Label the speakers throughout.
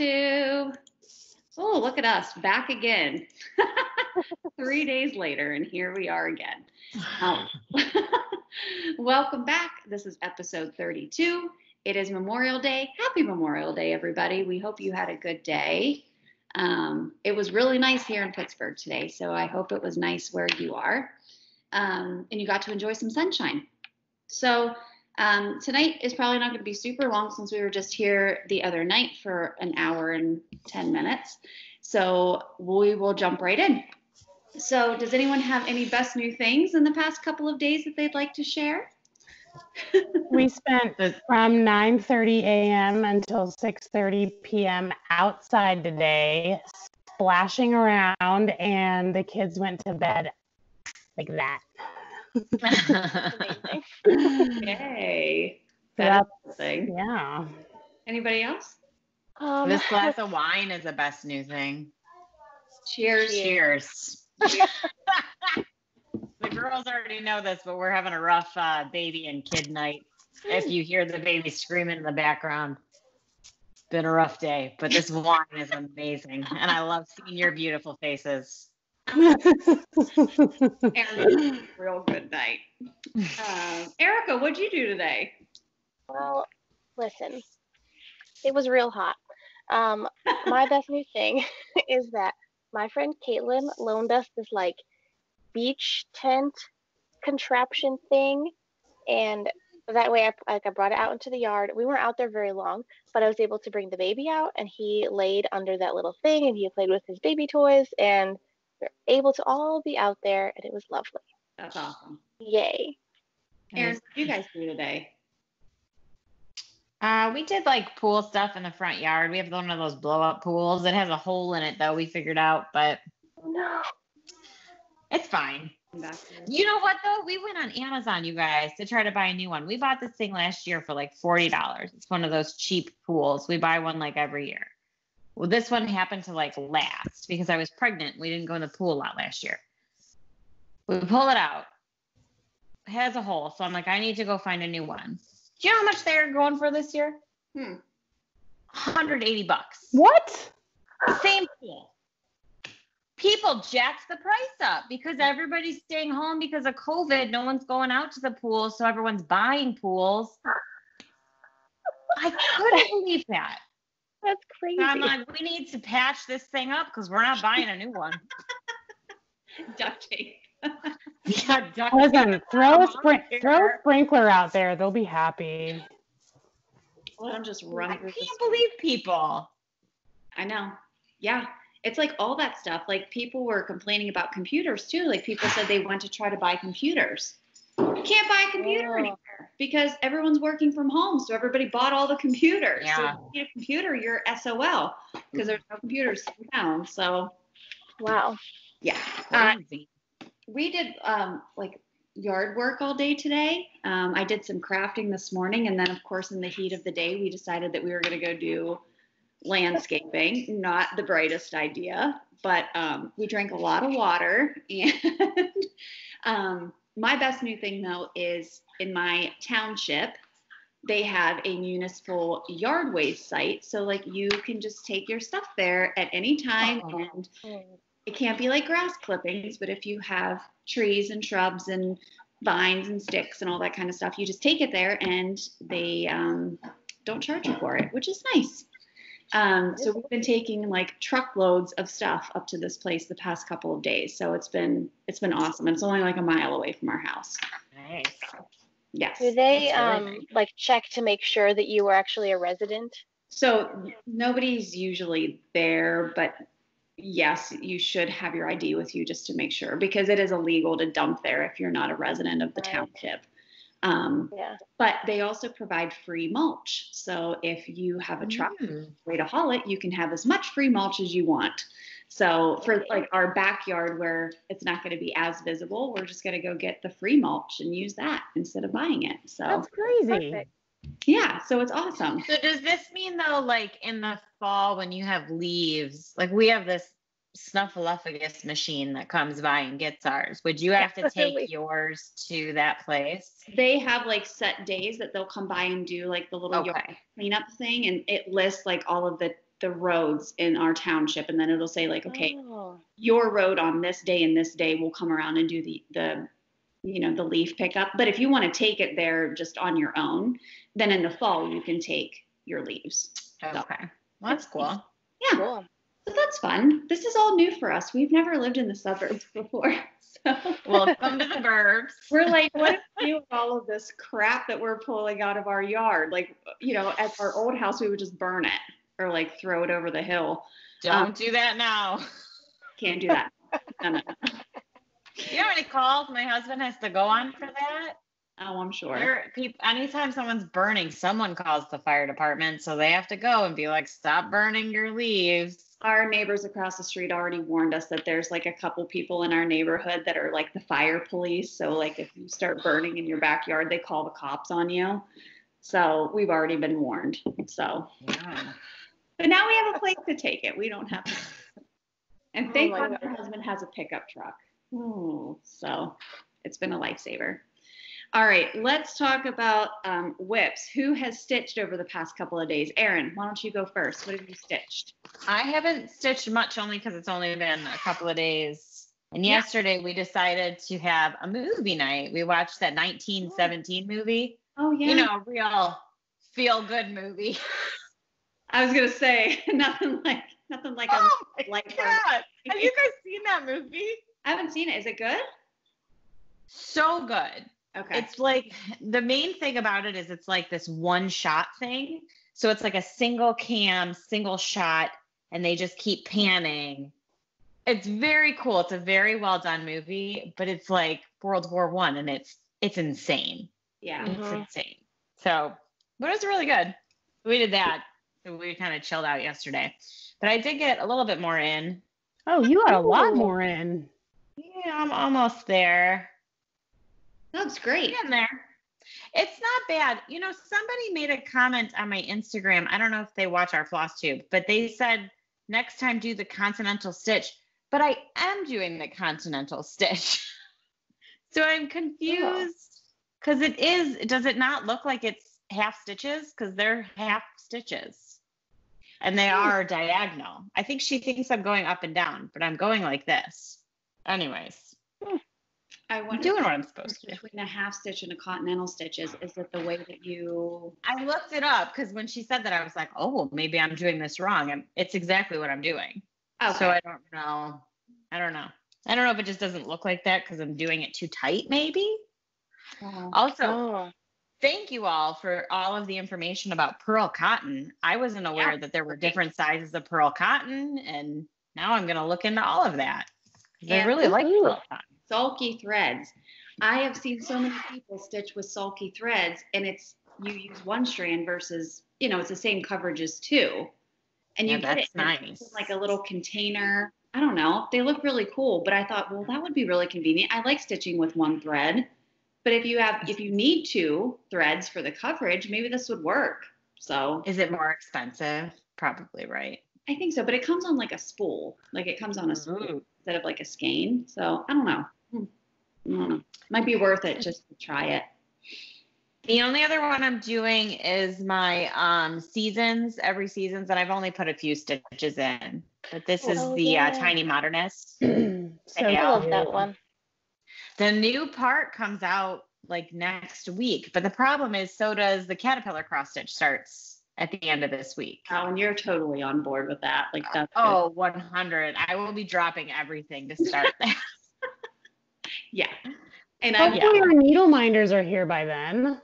Speaker 1: FlossTube. Oh, look at us, back again. Three days later, and here we are again. Um, welcome back. This is episode 32. It is Memorial Day. Happy Memorial Day, everybody. We hope you had a good day. Um, it was really nice here in Pittsburgh today, so I hope it was nice where you are. Um, and you got to enjoy some sunshine. So, um, tonight is probably not going to be super long since we were just here the other night for an hour and 10 minutes. So we will jump right in. So, does anyone have any best new things in the past couple of days that they'd like to share?
Speaker 2: we spent from 9:30 a.m. until 6:30 p.m. outside today, splashing around, and the kids went to bed like that.
Speaker 1: Yay.
Speaker 2: That's,
Speaker 1: That's thing.
Speaker 2: yeah.
Speaker 1: Anybody else?
Speaker 3: Um, this glass of wine is the best new thing.
Speaker 1: Cheers.
Speaker 3: Cheers. the girls already know this, but we're having a rough uh, baby and kid night. If you hear the baby screaming in the background, it's been a rough day, but this wine is amazing. And I love seeing your beautiful faces.
Speaker 1: Erin, real good night. Um, Erika, what'd you do today?
Speaker 4: Well, listen, it was real hot. Um, my best new thing is that my friend Caitlin loaned us this like beach tent contraption thing, and that way I like I brought it out into the yard. We weren't out there very long, but I was able to bring the baby out, and he laid under that little thing, and he played with his baby toys, and we are able to all be out there, and it was lovely.
Speaker 1: That's awesome.
Speaker 4: Yay!
Speaker 1: Erin, what did you guys do today?
Speaker 3: Uh, we did like pool stuff in the front yard. We have one of those blow up pools. It has a hole in it though, we figured out, but
Speaker 4: No.
Speaker 3: it's fine. You know what though? We went on Amazon, you guys, to try to buy a new one. We bought this thing last year for like forty dollars. It's one of those cheap pools. We buy one like every year. Well, this one happened to like last because I was pregnant. We didn't go in the pool a lot last year. We pull it out. It has a hole, so I'm like, I need to go find a new one. Do you know how much they're going for this year?
Speaker 1: Hmm.
Speaker 3: 180 bucks.
Speaker 2: what?
Speaker 3: Same pool. People jacked the price up because everybody's staying home because of COVID. No one's going out to the pool, so everyone's buying pools. I couldn't believe that.
Speaker 4: That's crazy.
Speaker 3: So I'm like, we need to patch this thing up because we're not buying a new one.
Speaker 1: Duct tape.
Speaker 3: yeah, duct
Speaker 2: Listen,
Speaker 3: tape.
Speaker 2: throw a
Speaker 3: I'm
Speaker 2: throw a sprinkler out there. They'll be happy.
Speaker 1: Let them just
Speaker 3: running.
Speaker 1: I
Speaker 3: can't
Speaker 1: this.
Speaker 3: believe people.
Speaker 1: I know. Yeah. It's like all that stuff. Like people were complaining about computers too. Like people said they went to try to buy computers. You can't buy a computer
Speaker 4: Oh.
Speaker 1: anymore because everyone's working from home. So everybody bought all the computers. So
Speaker 3: Yeah.
Speaker 1: if you need a computer, you're SOL because there's no computers in town. So
Speaker 4: Wow.
Speaker 1: yeah. Uh, we did um, like yard work all day today. Um, I did some crafting this morning, and then of course in the heat of the day, we decided that we were going to go do landscaping. Not the brightest idea, but um, we drank a lot of water. And um, my best new thing though is in my township. They have a municipal yard waste site, so like you can just take your stuff there at any time,
Speaker 3: Oh.
Speaker 1: and it can't be like grass clippings, but if you have trees and shrubs and vines and sticks and all that kind of stuff, you just take it there and they um, don't charge you for it, which is nice. Um, so we've been taking like truckloads of stuff up to this place the past couple of days. So it's been it's been awesome. It's only like a mile away from our house.
Speaker 3: Nice.
Speaker 1: Yes.
Speaker 4: Do they
Speaker 3: really
Speaker 4: um
Speaker 3: nice.
Speaker 4: like check to make sure that you were actually a resident?
Speaker 1: So nobody's usually there, but yes, you should have your ID with you just to make sure because it is illegal to dump there if you're not a resident of the
Speaker 4: Right.
Speaker 1: township. Um,
Speaker 4: Yeah.
Speaker 1: but they also provide free mulch. So if you have a truck
Speaker 3: Mm.
Speaker 1: way to haul it, you can have as much free mulch as you want. So for like our backyard where it's not going to be as visible, we're just going to go get the free mulch and use that instead of buying it. So
Speaker 2: That's crazy.
Speaker 4: Perfect.
Speaker 1: yeah, so it's awesome.
Speaker 3: So does this mean though, like in the fall when you have leaves, like we have this snuffleupagus machine that comes by and gets ours. Would you have to take yours to that place?
Speaker 1: They have like set days that they'll come by and do like the little
Speaker 3: Okay.
Speaker 1: cleanup thing, and it lists like all of the the roads in our township, and then it'll say like, okay,
Speaker 4: Oh.
Speaker 1: your road on this day and this day will come around and do the the you know the leaf pickup. But if you want to take it there just on your own, then in the fall you can take your leaves.
Speaker 3: Okay. Well, that's cool.
Speaker 1: Yeah,
Speaker 4: Cool.
Speaker 1: So that's fun. This is all new for us. We've never lived in the suburbs before, so
Speaker 3: Welcome to the burbs.
Speaker 1: we're like, what if we do with all of this crap that we're pulling out of our yard? Like, you know, at our old house, we would just burn it or like throw it over the hill.
Speaker 3: Don't um, do that now.
Speaker 1: Can't do that. No, no.
Speaker 3: You know how many calls my husband has to go on for that?
Speaker 1: Oh, I'm sure.
Speaker 3: There, peop anytime someone's burning, someone calls the fire department, so they have to go and be like, "Stop burning your leaves."
Speaker 1: Our neighbors across the street already warned us that there's like a couple people in our neighborhood that are like the fire police. So, like, if you start burning in your backyard, they call the cops on you. So, we've already been warned. So,
Speaker 3: Yeah.
Speaker 1: but now we have a place to take it. We don't have to. And
Speaker 4: Oh
Speaker 1: thank
Speaker 4: my
Speaker 1: God my husband has a pickup truck. Ooh, so it's been a lifesaver. All right, let's talk about um, WIPs. Who has stitched over the past couple of days? Erin, why don't you go first? What have you stitched?
Speaker 3: I haven't stitched much only because it's only been a couple of days. And
Speaker 1: Yeah.
Speaker 3: yesterday we decided to have a movie night. We watched that 1917 movie.
Speaker 1: Oh yeah.
Speaker 3: You know, a real feel good movie.
Speaker 1: I was gonna say nothing like nothing like a
Speaker 3: oh
Speaker 1: light
Speaker 3: god! Have you guys seen that movie?
Speaker 1: I haven't seen it. Is it good?
Speaker 3: So good.
Speaker 1: Okay.
Speaker 3: It's like the main thing about it is it's like this one shot thing. So it's like a single cam, single shot, and they just keep panning. It's very cool. It's a very well done movie, but it's like World War One, and it's it's insane.
Speaker 1: yeah.
Speaker 3: It's
Speaker 4: Mhm.
Speaker 3: insane. So, but it was really good. We did that. So we kind of chilled out yesterday. But I did get a little bit more in.
Speaker 2: Oh, you got a lot more in.
Speaker 3: Yeah, I'm almost there.
Speaker 1: That's great.
Speaker 3: in there. It's not bad. You know, somebody made a comment on my Instagram. I don't know if they watch our floss tube, but they said next time do the continental stitch. But I am doing the continental stitch. so I'm confused oh. because it is, does it not look like it's half stitches? Because they're half stitches and they hmm. are diagonal. I think she thinks I'm going up and down, but I'm going like this. Anyways, hmm.
Speaker 1: I
Speaker 3: I'm
Speaker 1: wonder
Speaker 3: doing what I'm supposed to do.
Speaker 1: between a half stitch and a continental stitch is is it the way that you
Speaker 3: I looked it up because when she said that, I was like, oh, maybe I'm doing this wrong. And it's exactly what I'm doing.
Speaker 1: okay.
Speaker 3: So I don't know. I don't know. I don't know if it just doesn't look like that because I'm doing it too tight, maybe.
Speaker 1: Oh.
Speaker 3: Also,
Speaker 4: Oh.
Speaker 3: thank you all for all of the information about pearl cotton. I wasn't aware that there were different sizes of pearl cotton, and now I'm going to look into all of that. 'Cause I
Speaker 1: Yeah.
Speaker 3: really like pearl cotton.
Speaker 1: Sulky threads. I have seen so many people stitch with sulky threads, and it's you use one strand versus you know it's the same coverage as two, and you
Speaker 3: Yeah,
Speaker 1: get it in
Speaker 3: nice.
Speaker 1: like a little container. I don't know. They look really cool, but I thought, well, that would be really convenient. I like stitching with one thread, but if you have if you need two threads for the coverage, maybe this would work. So
Speaker 3: Is it more expensive? Probably, right?
Speaker 1: I think so, but it comes on like a spool, like it comes on a spool
Speaker 3: Ooh.
Speaker 1: instead of like a skein. So I don't know. I don't know. Might be worth it just to try it.
Speaker 3: The only other one I'm doing is my um seasons, every seasons, and I've only put a few stitches in. But this is
Speaker 4: Oh,
Speaker 3: the
Speaker 4: yeah.
Speaker 3: uh, Tiny Modernist.
Speaker 2: so
Speaker 4: I love that one.
Speaker 3: The new part comes out like next week, but the problem is so does the Caterpillar cross stitch starts at the end of this week.
Speaker 1: Oh, and you're totally on board with that. Like that's good.
Speaker 3: Oh, 100. I will be dropping everything to start that.
Speaker 1: Yeah. And I
Speaker 2: Hopefully your needle minders are here by then.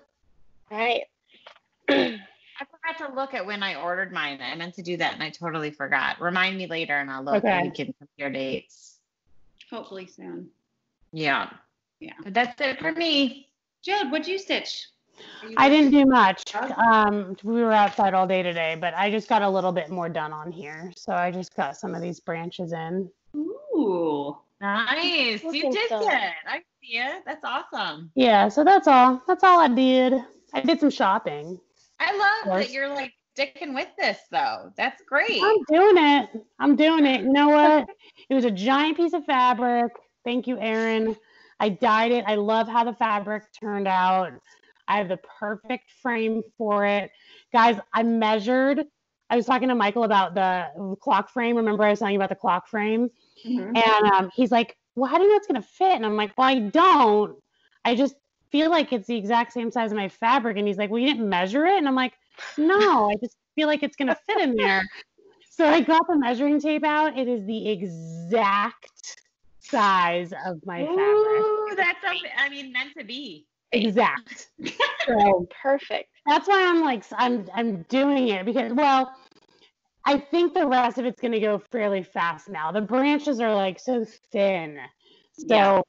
Speaker 4: Right.
Speaker 3: I forgot to look at when I ordered mine. I meant to do that and I totally forgot. Remind me later and I'll look
Speaker 2: Okay.
Speaker 3: and we can compare dates.
Speaker 1: hopefully soon.
Speaker 3: Yeah.
Speaker 1: Yeah.
Speaker 3: But that's it for me.
Speaker 1: Judd, what'd you stitch?
Speaker 2: I didn't do much. Um, we were outside all day today, but I just got a little bit more done on here. So I just got some of these branches in.
Speaker 1: Ooh.
Speaker 3: Nice. You did
Speaker 4: so-
Speaker 3: it. I see it. That's awesome.
Speaker 2: Yeah, so that's all. That's all I did. I did some shopping.
Speaker 3: I love that you're like sticking with this though. That's great.
Speaker 2: I'm doing it. I'm doing it. You know what? it was a giant piece of fabric. Thank you, Erin. I dyed it. I love how the fabric turned out. I have the perfect frame for it. Guys, I measured. I was talking to Michael about the clock frame. Remember, I was telling you about the clock frame?
Speaker 1: Mhm.
Speaker 2: And um, he's like, Well, how do you know it's going to fit? And I'm like, Well, I don't. I just feel like it's the exact same size of my fabric. And he's like, Well, you didn't measure it? And I'm like, No, I just feel like it's going to fit in there. So I got the measuring tape out. It is the exact size of my fabric.
Speaker 3: Ooh, that's a, I mean meant to be.
Speaker 2: Exact. So
Speaker 4: Perfect.
Speaker 2: that's why I'm like I'm I'm doing it because well, I think the rest of it's gonna go fairly fast now. The branches are like so thin, so
Speaker 1: Yeah.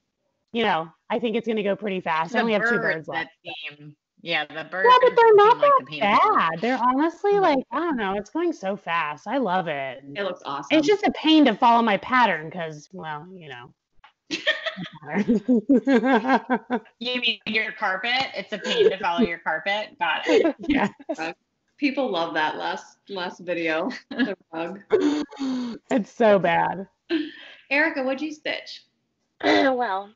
Speaker 2: you know I think it's gonna go pretty fast. I
Speaker 3: The
Speaker 2: only have two
Speaker 3: birds
Speaker 2: left.
Speaker 3: that seem yeah, the birds.
Speaker 2: Yeah, but they're not
Speaker 3: seem like
Speaker 2: that
Speaker 3: the pain in the butt.
Speaker 2: bad. They're honestly mm-hmm. like I don't know. It's going so fast. I love it.
Speaker 1: It looks awesome.
Speaker 2: It's just a pain to follow my pattern because well, you know.
Speaker 3: You mean your carpet? It's a pain to follow your carpet. Got it.
Speaker 2: yeah.
Speaker 1: People love that last last video. the rug.
Speaker 2: It's so bad.
Speaker 1: Erika, what'd you stitch?
Speaker 4: well,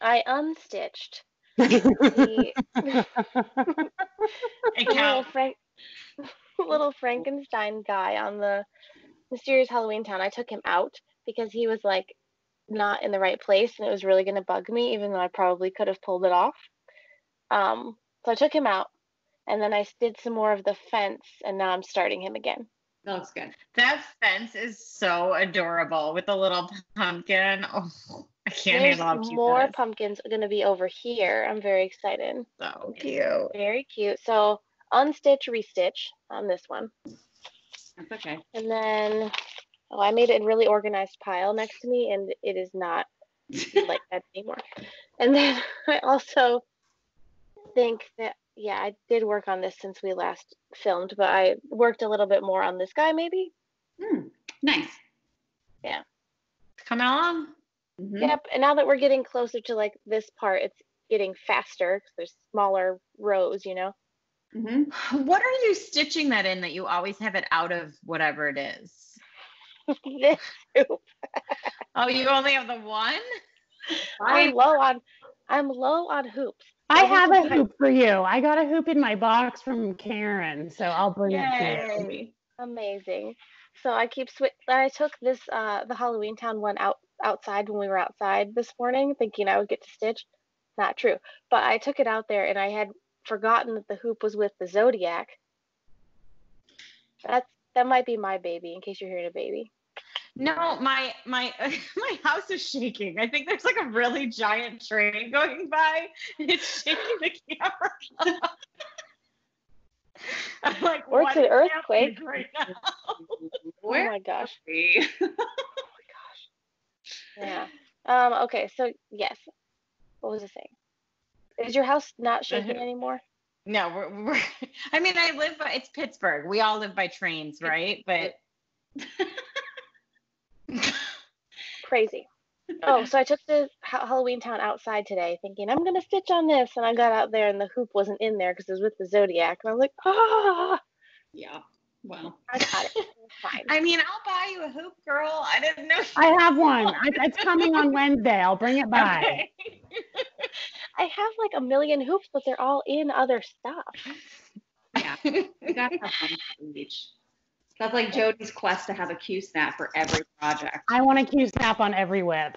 Speaker 4: I unstitched the little. Frank- little Frankenstein guy on the Mysterious Halloween Town. I took him out because he was like not in the right place and it was really going to bug me, even though I probably could have pulled it off. Um, so I took him out and then I did some more of the fence and now I'm starting him again.
Speaker 1: That looks good.
Speaker 3: That fence is so adorable with the little pumpkin. Oh, I can't
Speaker 4: There's
Speaker 3: handle how cute
Speaker 4: more
Speaker 3: that is.
Speaker 4: pumpkins going to be over here. I'm very excited.
Speaker 3: So cute.
Speaker 4: Very cute. So unstitch, restitch on this one.
Speaker 1: That's okay.
Speaker 4: And then, oh, I made a really organized pile next to me, and it is not like that anymore. And then I also think that, yeah, I did work on this since we last filmed, but I worked a little bit more on this guy, maybe.
Speaker 1: Hmm, nice.
Speaker 3: Coming along.
Speaker 1: Mhm.
Speaker 4: Yep. And now that we're getting closer to like this part, it's getting faster because there's smaller rows, you know?
Speaker 1: Mhm.
Speaker 3: What are you stitching that in that you always have it out of whatever it is?
Speaker 4: This hoop.
Speaker 3: Oh, you only have the one?
Speaker 4: I'm low on, I'm low on hoops.
Speaker 2: I have a hoop for you. I got a hoop in my box from Karen, so I'll bring it to you.
Speaker 4: Amazing. So I keep switch. I took this uh the Halloween Town one out outside when we were outside this morning, thinking I would get to stitch. Not true. But I took it out there and I had forgotten that the hoop was with the Zodiac. That's that might be my baby in case you're hearing a baby.
Speaker 3: No, my my my house is shaking. I think there's like a really giant train going by. It's shaking the camera. I'm like,
Speaker 4: Or it's an earthquake.
Speaker 3: happening right now?
Speaker 1: Where
Speaker 4: Oh my gosh.
Speaker 1: are we?
Speaker 4: Yeah. Um okay, so yes. What was I saying? Is your house not shaking
Speaker 3: hoop.
Speaker 4: anymore?
Speaker 3: No, we're, we're I mean, I live by it's Pittsburgh. We all live by trains, right? But
Speaker 4: Crazy. Oh, so I took the Ha- Halloween Town outside today, thinking I'm gonna stitch on this, and I got out there and the hoop wasn't in there because it was with the Zodiac, and I was like, ah,
Speaker 1: yeah. Well,
Speaker 4: I got it. Fine.
Speaker 3: I mean, I'll buy you a hoop, girl. I didn't know.
Speaker 2: I have one. I, it's coming on Wednesday. I'll bring it by.
Speaker 3: Okay.
Speaker 4: I have like a million hoops, but they're all in other stuff.
Speaker 1: yeah. You gotta have one each. That's like Jody's quest to have a Q snap for every project.
Speaker 2: I want a Q snap on every WIP.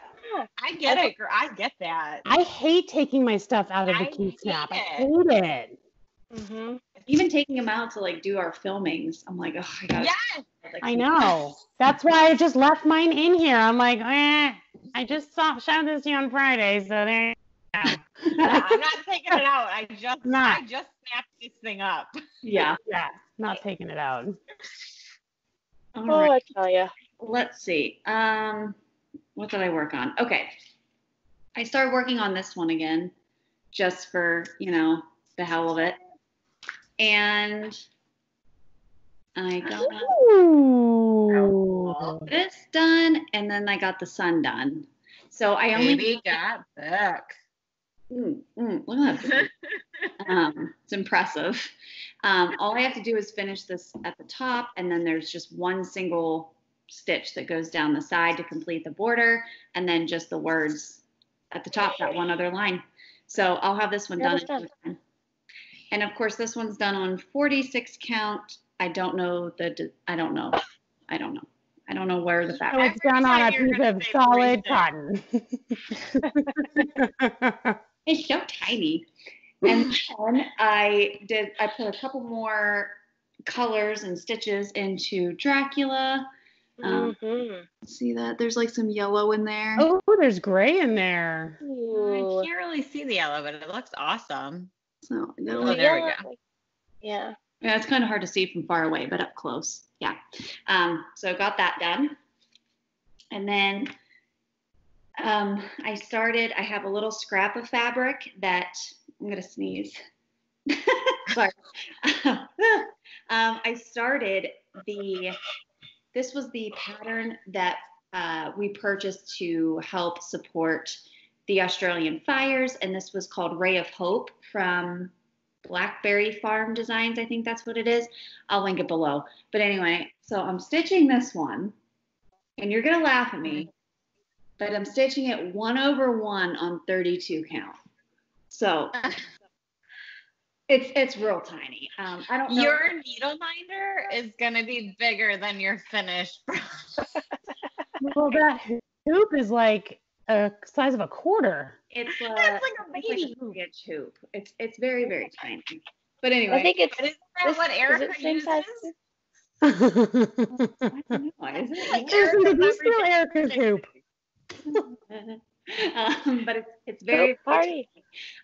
Speaker 3: I get it, girl. I get that.
Speaker 2: I hate taking my stuff out of the
Speaker 3: I
Speaker 2: Q snap. I
Speaker 3: hate
Speaker 2: hate it.
Speaker 4: Mm-hmm.
Speaker 1: Even taking them out to like do our filmings, I'm like, oh, I gotta.
Speaker 3: Yes.
Speaker 1: like,
Speaker 2: I know. That's why I just left mine in here. I'm like, eh, I just saw showed this to you on Friday, so there. you go.
Speaker 3: I'm not taking it out. I just
Speaker 2: Not.
Speaker 3: I just snapped this thing up.
Speaker 1: Yeah.
Speaker 2: yeah, not taking it out.
Speaker 1: All
Speaker 4: Oh,
Speaker 1: right.
Speaker 4: I tell you.
Speaker 1: Let's see. Um, what did I work on? Okay. I started working on this one again, just for you know the hell of it, and I got
Speaker 2: Ooh.
Speaker 1: this done, and then I got the sun done. So I only
Speaker 3: Baby got back.
Speaker 1: Mm, mm, look at that. um, it's impressive. Um, all I have to do is finish this at the top, and then there's just one single stitch that goes down the side to complete the border, and then just the words at the top, that one other line. So I'll have this one
Speaker 4: Yeah,
Speaker 1: done.
Speaker 4: that's
Speaker 1: in no time. And of course, this one's done on 46 count. I don't know the, d- I don't know. I don't know. I don't know where the
Speaker 2: So
Speaker 1: fabric.
Speaker 2: it's done on a
Speaker 3: thought you were
Speaker 2: piece of solid cotton.
Speaker 1: It's so tiny. And then I did, I put a couple more colors and stitches into Dracula. Um,
Speaker 4: Mhm.
Speaker 1: See that? There's like some yellow in there.
Speaker 2: oh, there's gray in there.
Speaker 4: Ooh.
Speaker 3: I can't really see the yellow, but it looks awesome.
Speaker 1: So I got a
Speaker 3: Oh,
Speaker 1: little-
Speaker 3: there we
Speaker 4: Yeah,
Speaker 3: go.
Speaker 4: Yeah.
Speaker 1: yeah, it's kind of hard to see from far away, but up close. Yeah. Um, so got that done. And then um, I started, I have a little scrap of fabric that I'm going to sneeze. Sorry. um, I started the, this was the pattern that uh, we purchased to help support the Australian fires, and this was called Ray of Hope from Blackberry Farm Designs. I think that's what it is. I'll link it below. But anyway, so I'm stitching this one, and you're gonna laugh at me, but I'm stitching it one over one on 32 count. So it's it's real tiny. Um, I don't know.
Speaker 3: Your needle minder is gonna be bigger than your finished.
Speaker 2: Well, that hoop is like a size of a quarter.
Speaker 1: it's a,
Speaker 3: That's like a
Speaker 1: it's
Speaker 3: baby
Speaker 1: like a two hoop. It's it's very very tiny. But anyway,
Speaker 4: I think it's.
Speaker 3: But isn't that
Speaker 4: this-
Speaker 3: what
Speaker 4: is
Speaker 3: Erika
Speaker 4: it
Speaker 3: uses?
Speaker 4: size?
Speaker 1: I don't know. Is it?
Speaker 3: Like
Speaker 2: Jason, Erika's Erika's hoop?
Speaker 1: Um, but it's it's very
Speaker 4: Hoop party.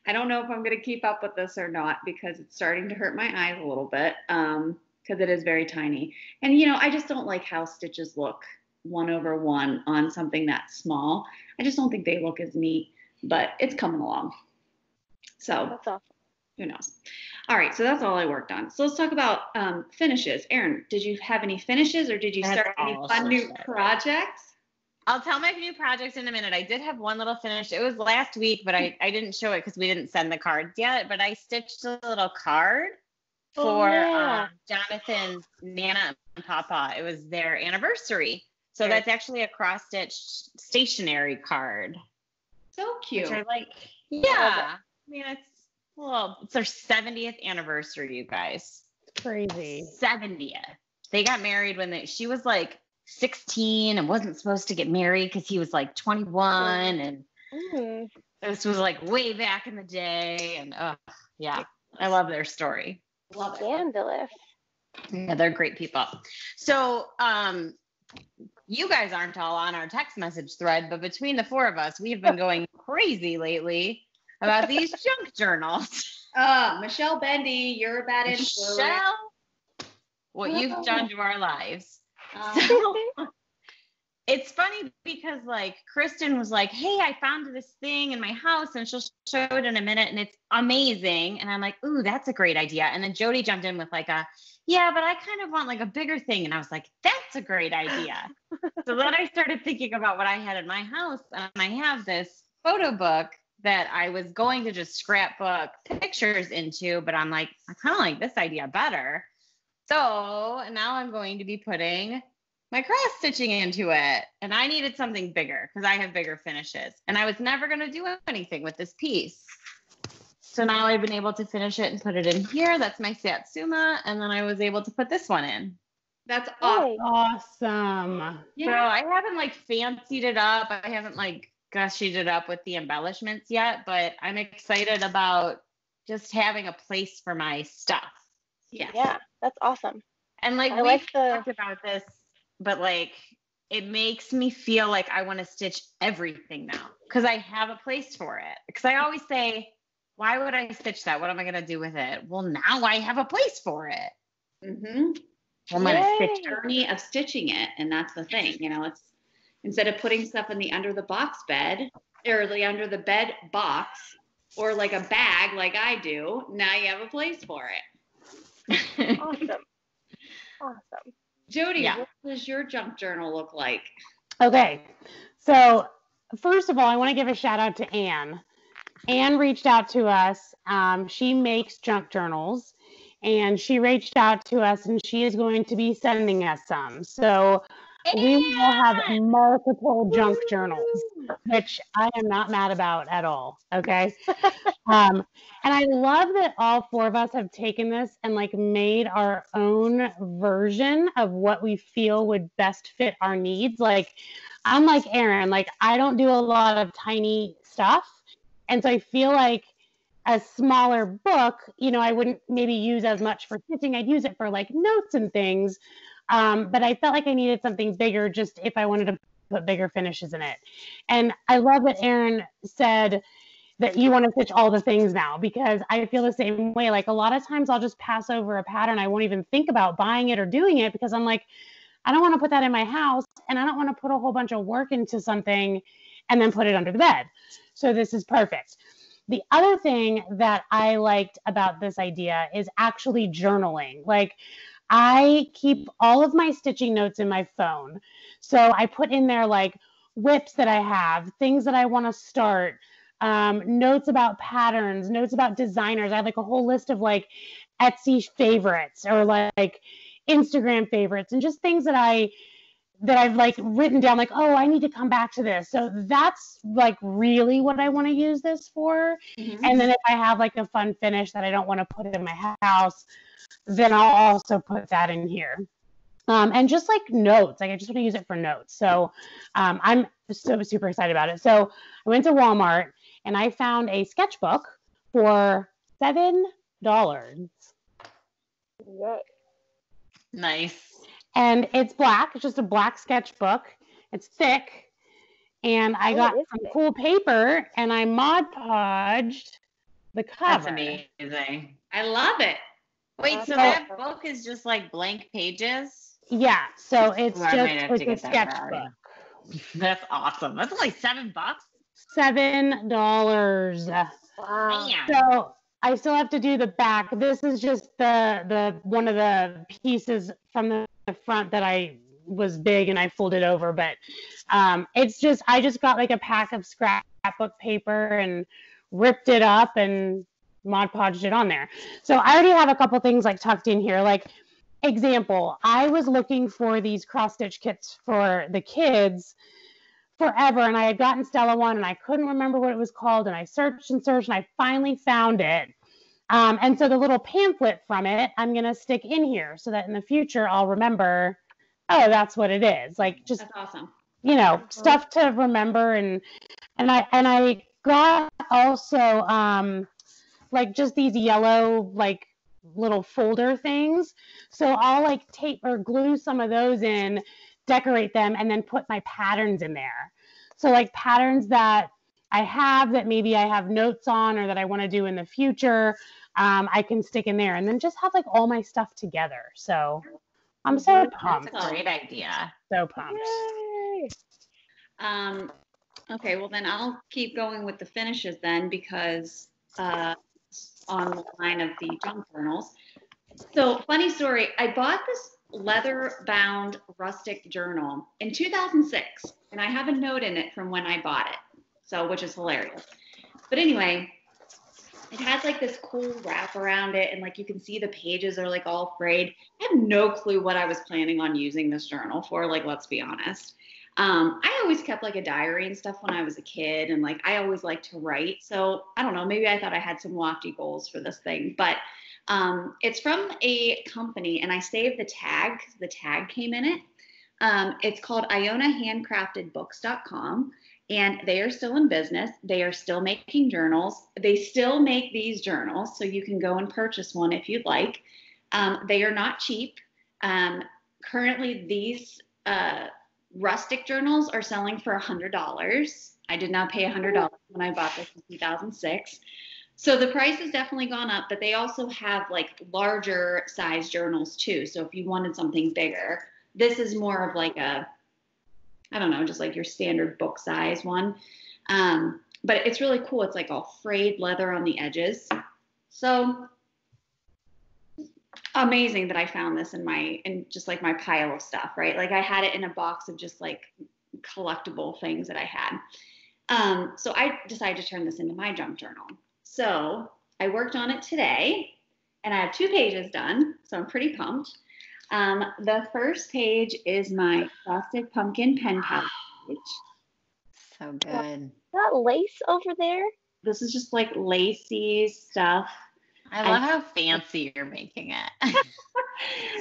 Speaker 1: I don't know if I'm going to keep up with this or not because it's starting to hurt my eyes a little bit um because it is very tiny. And you know, I just don't like how stitches look one over one on something that small. I just don't think they look as neat, but it's coming along. So
Speaker 4: That's awesome.
Speaker 1: who knows? All right, so that's all I worked on. So let's talk about um, finishes. Erin, did you have any finishes or did you
Speaker 3: That's
Speaker 1: start any
Speaker 3: all
Speaker 1: fun new
Speaker 3: said.
Speaker 1: projects?
Speaker 3: I'll tell my new project in a minute. I did have one little finish. It was last week, but I, I didn't show it because we didn't send the cards yet. But I stitched a little card
Speaker 4: Oh,
Speaker 3: for
Speaker 4: yeah.
Speaker 3: um, Jonathan's Nana and Papa. It was their anniversary. So that's actually a cross stitched stationary card.
Speaker 1: So cute.
Speaker 3: Which I like. Yeah. I mean, it's well, it's their 70th anniversary, you guys.
Speaker 2: Crazy.
Speaker 3: 70th. They got married when they, she was like 16 and wasn't supposed to get married because he was like 21 and
Speaker 4: Mm.
Speaker 3: this was like way back in the day and uh, yeah i love their story
Speaker 1: Love it.
Speaker 4: Scandalous.
Speaker 3: yeah they're great people so um you guys aren't all on our text message thread but between the four of us we've been going crazy lately about these junk journals
Speaker 1: Uh, Michelle Bendy, you're a bad influence.
Speaker 3: Michelle, what you've done to our lives
Speaker 1: Um,
Speaker 3: it's funny because like Kristen was like, "Hey, I found this thing in my house, and she'll show it in a minute, and it's amazing." And I'm like, "Ooh, that's a great idea." And then Jody jumped in with like a, "Yeah, but I kind of want like a bigger thing," and I was like, "That's a great idea." so then I started thinking about what I had in my house, and I have this photo book that I was going to just scrapbook pictures into, but I'm like, I kind of like this idea better. So now I'm going to be putting my cross stitching into it. And I needed something bigger because I have bigger finishes. And I was never going to do anything with this piece. So now I've been able to finish it and put it in here. That's my Satsuma. And then I was able to put this one in.
Speaker 1: that's oh. awesome.
Speaker 4: Hey,
Speaker 2: Awesome.
Speaker 3: So I haven't like fancied it up. I haven't like gushied it up with the embellishments yet, but I'm excited about just having a place for my stuff.
Speaker 1: Yes.
Speaker 4: yeah, that's awesome.
Speaker 3: And like
Speaker 4: I
Speaker 3: we've
Speaker 4: like the-
Speaker 3: talked about this, but like it makes me feel like I want to stitch everything now because I have a place for it. Because I always say, why would I stitch that? What am I gonna do with it? Well, now I have a place for it.
Speaker 1: Mm-hmm.
Speaker 3: Gonna
Speaker 4: Yay.
Speaker 1: journey of stitching it, and that's the thing. You know, it's instead of putting stuff in the under the box bed or the under the bed box or like a bag like I do, now you have a place for it.
Speaker 4: Awesome. awesome.
Speaker 1: Jody,
Speaker 3: Yeah.
Speaker 1: what does your junk journal look like?
Speaker 2: Okay. So, first of all, I want to give a shout out to Anne Anne reached out to us. Um, she makes junk journals and she reached out to us and she is going to be sending us some. So we will have multiple junk journals, which I am not mad about at all. Okay. um, and I love that all four of us have taken this and like made our own version of what we feel would best fit our needs. Like, I'm like Erin, like, I don't do a lot of tiny stuff. And so I feel like a smaller book, you know, I wouldn't maybe use as much for stitching. I'd use it for like notes and things. Um, but I felt like I needed something bigger just if I wanted to put bigger finishes in it. And I love that Erin said that you want to stitch all the things now because I feel the same way. Like a lot of times I'll just pass over a pattern. I won't even think about buying it or doing it because I'm like, I don't want to put that in my house and I don't want to put a whole bunch of work into something and then put it under the bed. So this is perfect. The other thing that I liked about this idea is actually journaling. Like I keep all of my stitching notes in my phone. So I put in there like WIPs that I have, things that I want to start, um, notes about patterns, notes about designers. I have like a whole list of like Etsy favorites or like Instagram favorites and just things that I that I've like written down like oh I need to come back to this. So that's like really what I want to use this for. Mm-hmm. And then if I have like a fun finish that I don't want to put in my house, then I'll also put that in here. Um, and just like notes, like I just want to use it for notes. So um, I'm so super excited about it. So I went to Walmart and I found a sketchbook for seven dollars.
Speaker 3: Nice.
Speaker 2: And it's black. It's just a black sketchbook. It's thick, and I oh, got some thick. cool paper and I Mod Podged the cover.
Speaker 3: That's amazing.
Speaker 1: I love it.
Speaker 3: Wait, so, so that book is just like blank pages?
Speaker 2: Yeah. So it's just it's a sketchbook.
Speaker 3: That's awesome. That's only seven bucks.
Speaker 2: Seven dollars.
Speaker 3: Wow.
Speaker 2: So I still have to do the back. This is just the the one of the pieces from the front that I was big and I folded over, but um, it's just I just got like a pack of scrapbook paper and ripped it up and Mod Podged it on there. So I already have a couple things like tucked in here. Like example, I was looking for these cross stitch kits for the kids forever and I had gotten Stella one and I couldn't remember what it was called and I searched and searched and I finally found it. Um, and so the little pamphlet from it, I'm going to stick in here so that in the future I'll remember, oh, that's what it is. Like just
Speaker 1: that's awesome.
Speaker 2: You know, stuff to remember and and I and I got also um like just these yellow like little folder things. So I'll like tape or glue some of those in, decorate them, and then put my patterns in there. So like patterns that I have that maybe I have notes on or that I want to do in the future, um, I can stick in there and then just have like all my stuff together. So I'm so pumped.
Speaker 3: That's a great idea.
Speaker 2: So pumped.
Speaker 1: Yay. Um, okay, well then I'll keep going with the finishes then because uh, on the line of the junk journals. So, funny story I bought this leather bound rustic journal in 2006, and I have a note in it from when I bought it, so which is hilarious. But anyway, it has like this cool wrap around it, and like you can see the pages are like all frayed. I have no clue what I was planning on using this journal for, like, let's be honest. Um, I always kept like a diary and stuff when I was a kid, and like I always liked to write. So I don't know, maybe I thought I had some lofty goals for this thing, but um, it's from a company, and I saved the tag because the tag came in it. Um, it's called IonaHandcraftedBooks.com, and they are still in business. They are still making journals. They still make these journals, so you can go and purchase one if you'd like. Um, they are not cheap. Um, currently, these uh, rustic journals are selling for $100. I did not pay $100 when I bought this in 2006. So the price has definitely gone up, but they also have like larger size journals too. So if you wanted something bigger, this is more of like a, I don't know, just like your standard book size one. Um, but it's really cool. It's like all frayed leather on the edges. So amazing that I found this in my in just like my pile of stuff, right? Like I had it in a box of just like collectible things that I had. Um, so I decided to turn this into my junk journal. So I worked on it today and I have two pages done. So I'm pretty pumped. Um, the first page is my frosted pumpkin pen pal page.
Speaker 3: So good.
Speaker 4: That lace over there.
Speaker 1: This is just like lacy stuff.
Speaker 3: I love how fancy you're making it.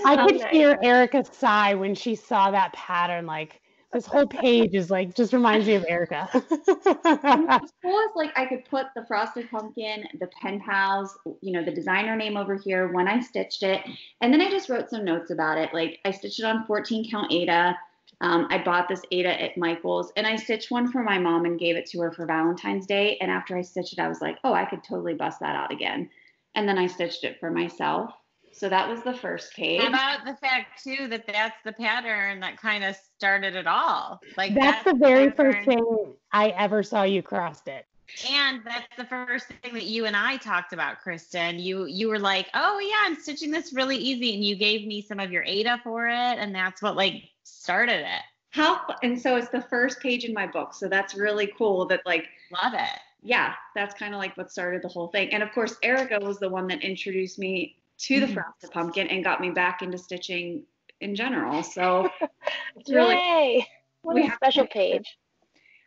Speaker 2: I could hear Erika sigh when she saw that pattern. Like this whole page is like just reminds me of Erika.
Speaker 1: What's cool is like I could put the frosted pumpkin, the pen pals, you know, the designer name over here when I stitched it, and then I just wrote some notes about it. Like I stitched it on 14 count Aida. Um, I bought this Aida at Michael's, and I stitched one for my mom and gave it to her for Valentine's Day. And after I stitched it, I was like, oh, I could totally bust that out again. And then I stitched it for myself. So that was the first page.
Speaker 3: How about the fact too that that's the pattern that kind of started it all? Like
Speaker 2: That's the very first thing I ever saw you crossed it.
Speaker 3: And that's the first thing that you and I talked about, Kristen. You you were like, "Oh yeah, I'm stitching this really easy," and you gave me some of your Aida for it, and that's what like started it.
Speaker 1: How and so it's the first page in my book. So that's really cool that like
Speaker 3: Love it.
Speaker 1: yeah, that's kind of like what started the whole thing. And of course, Erika was the one that introduced me to the
Speaker 3: Mhm.
Speaker 1: frosted pumpkin and got me back into stitching in general. So it's really
Speaker 4: Yay! What
Speaker 1: we
Speaker 4: a special page.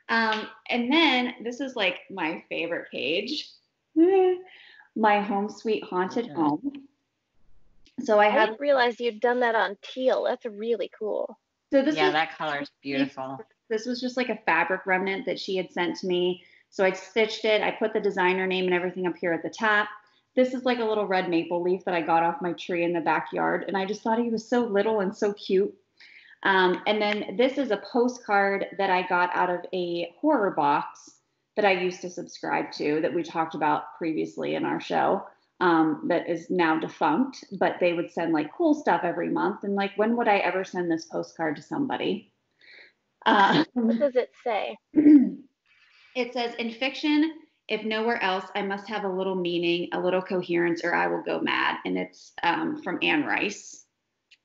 Speaker 1: um and then this is like my favorite page. My home sweet haunted
Speaker 3: Okay.
Speaker 1: home. So I
Speaker 4: I
Speaker 1: have
Speaker 4: didn't realize you'd done that on teal. That's really cool.
Speaker 1: so this
Speaker 3: yeah,
Speaker 1: is
Speaker 3: that is beautiful.
Speaker 1: this was just like a fabric remnant that she had sent to me. So I stitched it. I put the designer name and everything up here at the top. This is like a little red maple leaf that I got off my tree in the backyard. And I just thought he was so little and so cute. Um, and then this is a postcard that I got out of a horror box that I used to subscribe to that we talked about previously in our show um, that is now defunct. But they would send like cool stuff every month. And like, when would I ever send this postcard to somebody? Uh,
Speaker 4: What does it say?
Speaker 1: it says in fiction if nowhere else i must have a little meaning a little coherence or i will go mad and it's um, from anne rice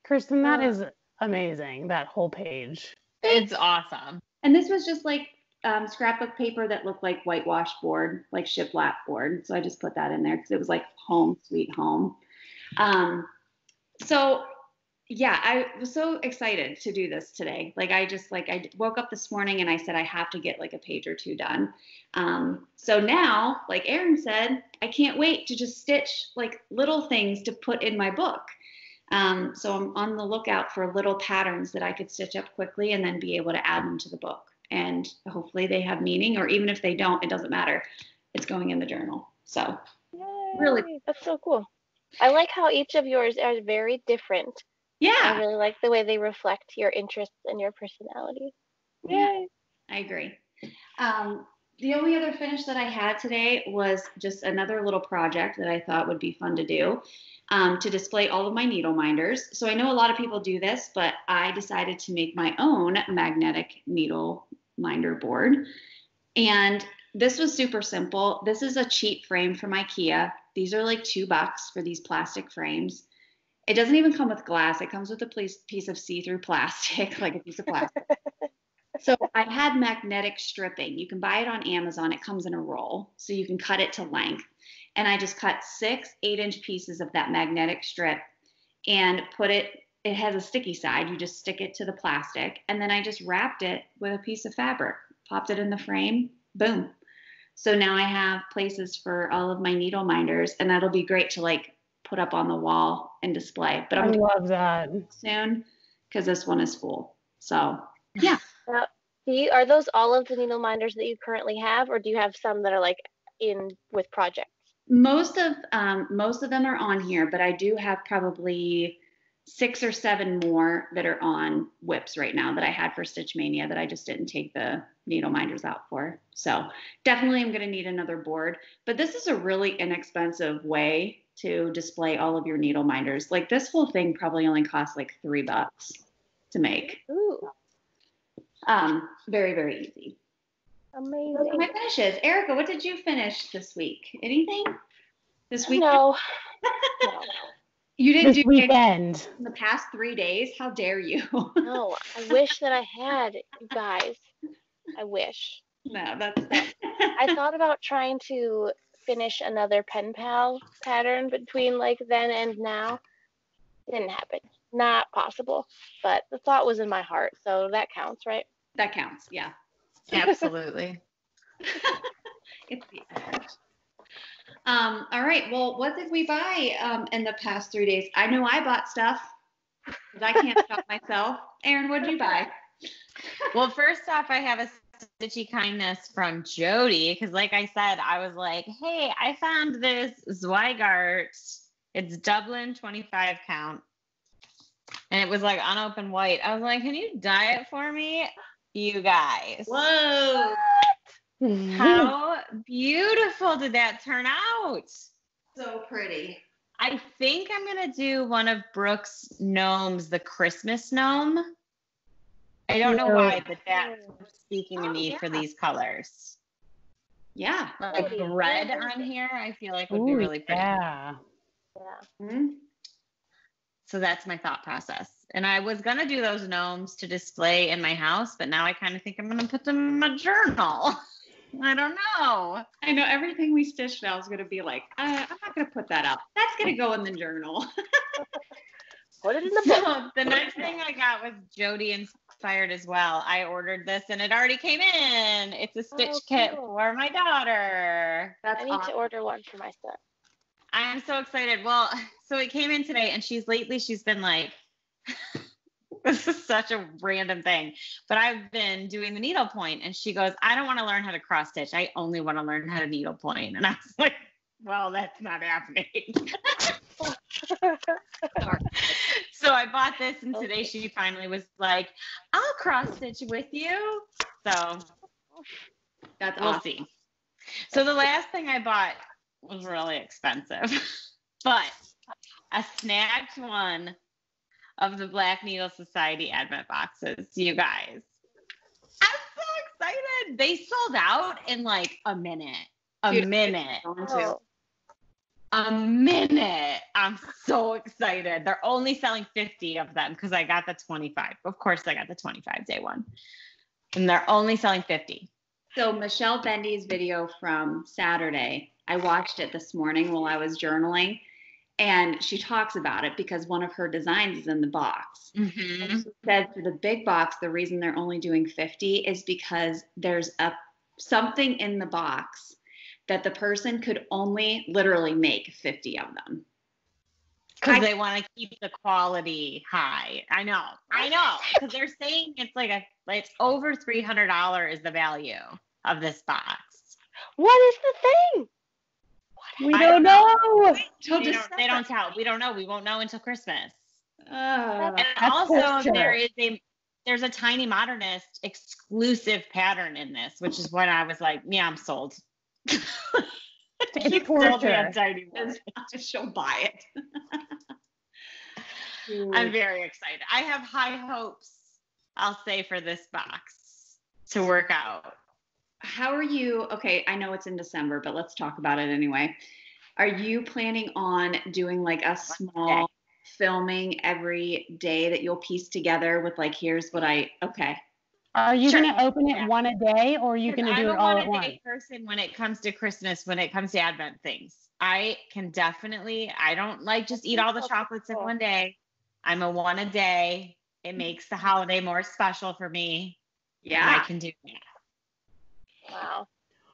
Speaker 2: Kristen, that
Speaker 4: Oh.
Speaker 2: is amazing. That whole page.
Speaker 3: It's awesome.
Speaker 1: and this was just like um, scrapbook paper that looked like whitewash board like shiplap board so i just put that in there because it was like home sweet home um, so yeah i was so excited to do this today. Like i just like i woke up this morning and i said i have to get like a page or two done. Um, so now like erin said i can't wait to just stitch like little things to put in my book. Um, so i'm on the lookout for little patterns that i could stitch up quickly and then be able to add them to the book. And hopefully they have meaning or even if they don't it doesn't matter. It's going in the journal. So Really-
Speaker 4: That's so cool. I like how each of yours are very different. I really like the way they reflect your interests and your personality.
Speaker 1: Yeah. I agree. Um, the only other finish that I had today was just another little project that I thought would be fun to do um, to display all of my needle minders. So I know a lot of people do this, but I decided to make my own magnetic needle minder board. And this was super simple. This is a cheap frame from IKEA. These are like two bucks for these plastic frames. It doesn't even come with glass. It comes with a piece piece of see-through plastic, like a piece of plastic. So I had magnetic stripping. You can buy it on Amazon. It comes in a roll, so you can cut it to length. And I just cut six eight-inch pieces of that magnetic strip and put it. It has a sticky side. You just stick it to the plastic, and then I just wrapped it with a piece of fabric. Popped it in the frame. Boom. So now I have places for all of my needle minders, and that'll be great to like put up on the wall and display. But
Speaker 2: I
Speaker 1: I'm doing
Speaker 2: love that.
Speaker 1: soon because this one is full. So
Speaker 4: Do you are those all of the needle minders that you currently have, or do you have some that are like in with projects?
Speaker 1: most of um, most of them are on here, but I do have probably six or seven more that are on WIPs right now that I had for Stitch Mania that I just didn't take the needle minders out for. So definitely I'm going to need another board. But this is a really inexpensive way to display all of your needle minders. Like this whole thing probably only costs like three bucks to make.
Speaker 4: Ooh,
Speaker 1: Um, very very easy. Those are
Speaker 4: amazing.
Speaker 1: my finishes. Erika, what did you finish this week? Anything this week?
Speaker 4: No, no,
Speaker 1: You didn't
Speaker 2: This
Speaker 1: do anything
Speaker 2: weekend.
Speaker 1: in the past three days. How dare you?
Speaker 4: no. I wish that I had, you guys. I wish.
Speaker 1: No, that's.
Speaker 4: I thought about trying to finish another pen pal pattern between like then and now. Didn't happen. Not possible. But the thought was in my heart, so that counts, right?
Speaker 1: that counts. Yeah.
Speaker 3: Absolutely.
Speaker 1: It's the end. Um, all right. Well, what did we buy um, in the past three days? I know I bought stuff 'cause I can't stop myself. Erin, what did you buy?
Speaker 3: Well, first off, I have a stitchy kindness from Jody because, like I said, I was like, "Hey, I found this Zweigart. It's Dublin 25 count, and it was like unopened white." I was like, "Can you dye it for me, you guys?"
Speaker 1: Whoa.
Speaker 3: How beautiful did that turn out?
Speaker 1: So pretty.
Speaker 3: I think I'm gonna do one of Brooks' gnomes, the Christmas gnome. I don't know why, but that's speaking to
Speaker 4: Oh,
Speaker 3: me for these colors.
Speaker 1: Yeah.
Speaker 3: Like
Speaker 4: Pretty.
Speaker 3: the red on here, I feel like would be really pretty.
Speaker 2: yeah.
Speaker 4: Yeah.
Speaker 1: Mhm.
Speaker 3: So that's my thought process. And I was gonna do those gnomes to display in my house, but now I kind of think I'm gonna put them in my journal. I don't know.
Speaker 1: I know everything we stitched now is going to be like, uh, I'm not going to put that up. That's going to go in the journal.
Speaker 4: Put it in the book.
Speaker 3: So the next thing I got was Jody inspired as well. I ordered this and it already came in. It's a oh, stitch
Speaker 4: Oh,
Speaker 3: kit
Speaker 4: cool.
Speaker 3: for my daughter.
Speaker 1: That's
Speaker 4: I need
Speaker 1: awesome.
Speaker 4: to order one for my son.
Speaker 3: I'm so excited. Well, so it came in today and she's lately she's been like this is such a random thing. But I've been doing the needle point and she goes, I don't want to learn how to cross stitch. I only want to learn how to needle point. And I was like, well, that's not happening. so I bought this and today
Speaker 4: Okay.
Speaker 3: she finally was like, I'll cross stitch with you. So
Speaker 1: That's
Speaker 3: we'll
Speaker 1: awesome.
Speaker 3: see. So the last thing I bought was really expensive, but I snagged one of the Black Needle Society Advent boxes. You guys, I'm so excited! They sold out in like a minute. A
Speaker 1: Dude,
Speaker 3: minute.
Speaker 4: Oh,
Speaker 3: A minute. I'm so excited. They're only selling 50 of them because I got the 25. Of course, I got the 25 day one. And they're only selling 50.
Speaker 1: So Michelle Bendy's video from Saturday, I watched it this morning while I was journaling, and she talks about it because one of her designs is in the box.
Speaker 3: Mm-hmm.
Speaker 1: She said for the big box, the reason they're only doing 50 is because there's a something in the box that the person could only literally make 50 of them.
Speaker 3: because they want to keep the quality high. I know, I know, because they're saying it's like a, it's over three hundred dollar is the value of this box.
Speaker 4: what is the thing?
Speaker 2: We don't
Speaker 3: don't
Speaker 2: know.
Speaker 1: Till
Speaker 3: They don't, they don't tell. We don't know. We won't know until Christmas.
Speaker 1: Oh,
Speaker 3: And also,
Speaker 2: for
Speaker 3: there is a there's a tiny modernist exclusive pattern in this, which is when I was like, yeah, I'm sold.
Speaker 2: It's
Speaker 3: She sold me on
Speaker 2: torture.
Speaker 1: she'll buy it.
Speaker 3: I'm very excited. I have high hopes. I'll say for this box to work out.
Speaker 1: How are you? Okay, I know it's in December, but let's talk about it anyway. Are you planning on doing like a small filming every day that you'll piece together with like, here's what I, okay.
Speaker 2: Are you
Speaker 3: Sure.
Speaker 2: going to open it
Speaker 3: Yeah.
Speaker 2: one a day or are you going to
Speaker 3: I'm
Speaker 2: do
Speaker 3: a
Speaker 2: it all
Speaker 3: one
Speaker 2: at
Speaker 3: a
Speaker 2: once?
Speaker 3: day person when it comes to Christmas, when it comes to Advent things. I can definitely, I don't like just eat all the chocolates in one day. I'm a one a day. It makes the holiday more special for me.
Speaker 1: Yeah.
Speaker 3: I can do that.
Speaker 4: Wow.